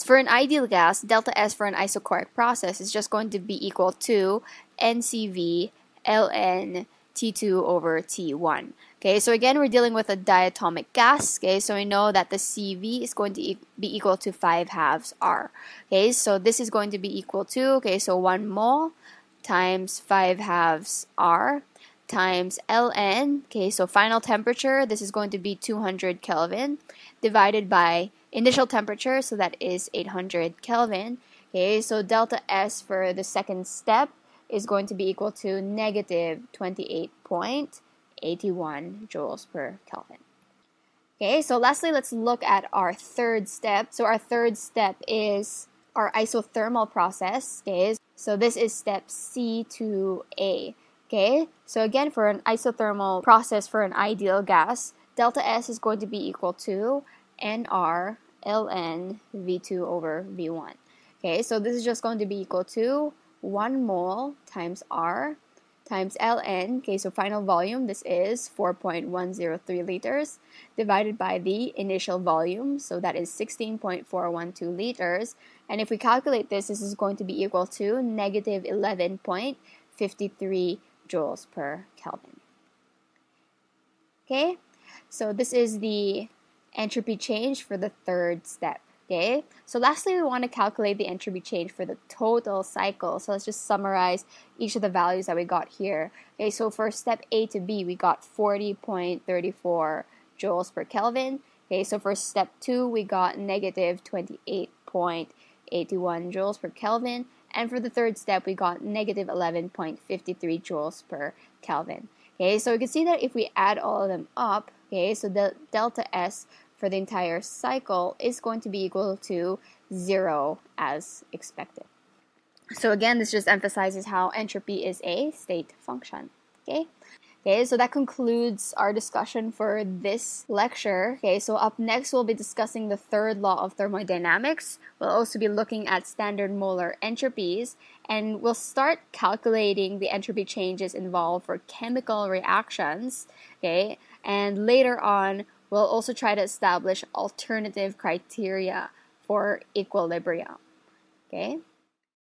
for an ideal gas, delta S for an isochoric process is just going to be equal to NCV ln T2 over T1. Okay, so again, we're dealing with a diatomic gas. Okay, so we know that the CV is going to e be equal to 5 halves R. Okay, so this is going to be equal to, okay, so 1 mole times 5 halves R times ln, okay, so final temperature, this is going to be 200 Kelvin, divided by initial temperature, so that is 800 Kelvin. Okay, so delta S for the second step is going to be equal to negative 28.81 joules per Kelvin. Okay, so lastly, let's look at our third step. So our third step is our isothermal process. Okay, so this is step C to A. Okay, so again, for an isothermal process for an ideal gas, delta S is going to be equal to NR ln V2 over V1. Okay, so this is just going to be equal to 1 mole times R times Ln, okay, so final volume, this is 4.103 liters, divided by the initial volume, so that is 16.412 liters. And if we calculate this, this is going to be equal to negative 11.53 joules per Kelvin. Okay, so this is the entropy change for the third step. Okay, so lastly, we want to calculate the entropy change for the total cycle. So let's just summarize each of the values that we got here. Okay, so for step A to B, we got 40.34 joules per Kelvin. Okay, so for step 2, we got negative 28.81 joules per Kelvin. And for the third step, we got negative 11.53 joules per Kelvin. Okay, so we can see that if we add all of them up, okay, so the delta S for the entire cycle is going to be equal to zero as expected. So again, this just emphasizes how entropy is a state function. Okay. Okay, so that concludes our discussion for this lecture. Okay, so up next we'll be discussing the third law of thermodynamics. We'll also be looking at standard molar entropies, and we'll start calculating the entropy changes involved for chemical reactions. Okay, and later on We'll also try to establish alternative criteria for equilibrium. Okay?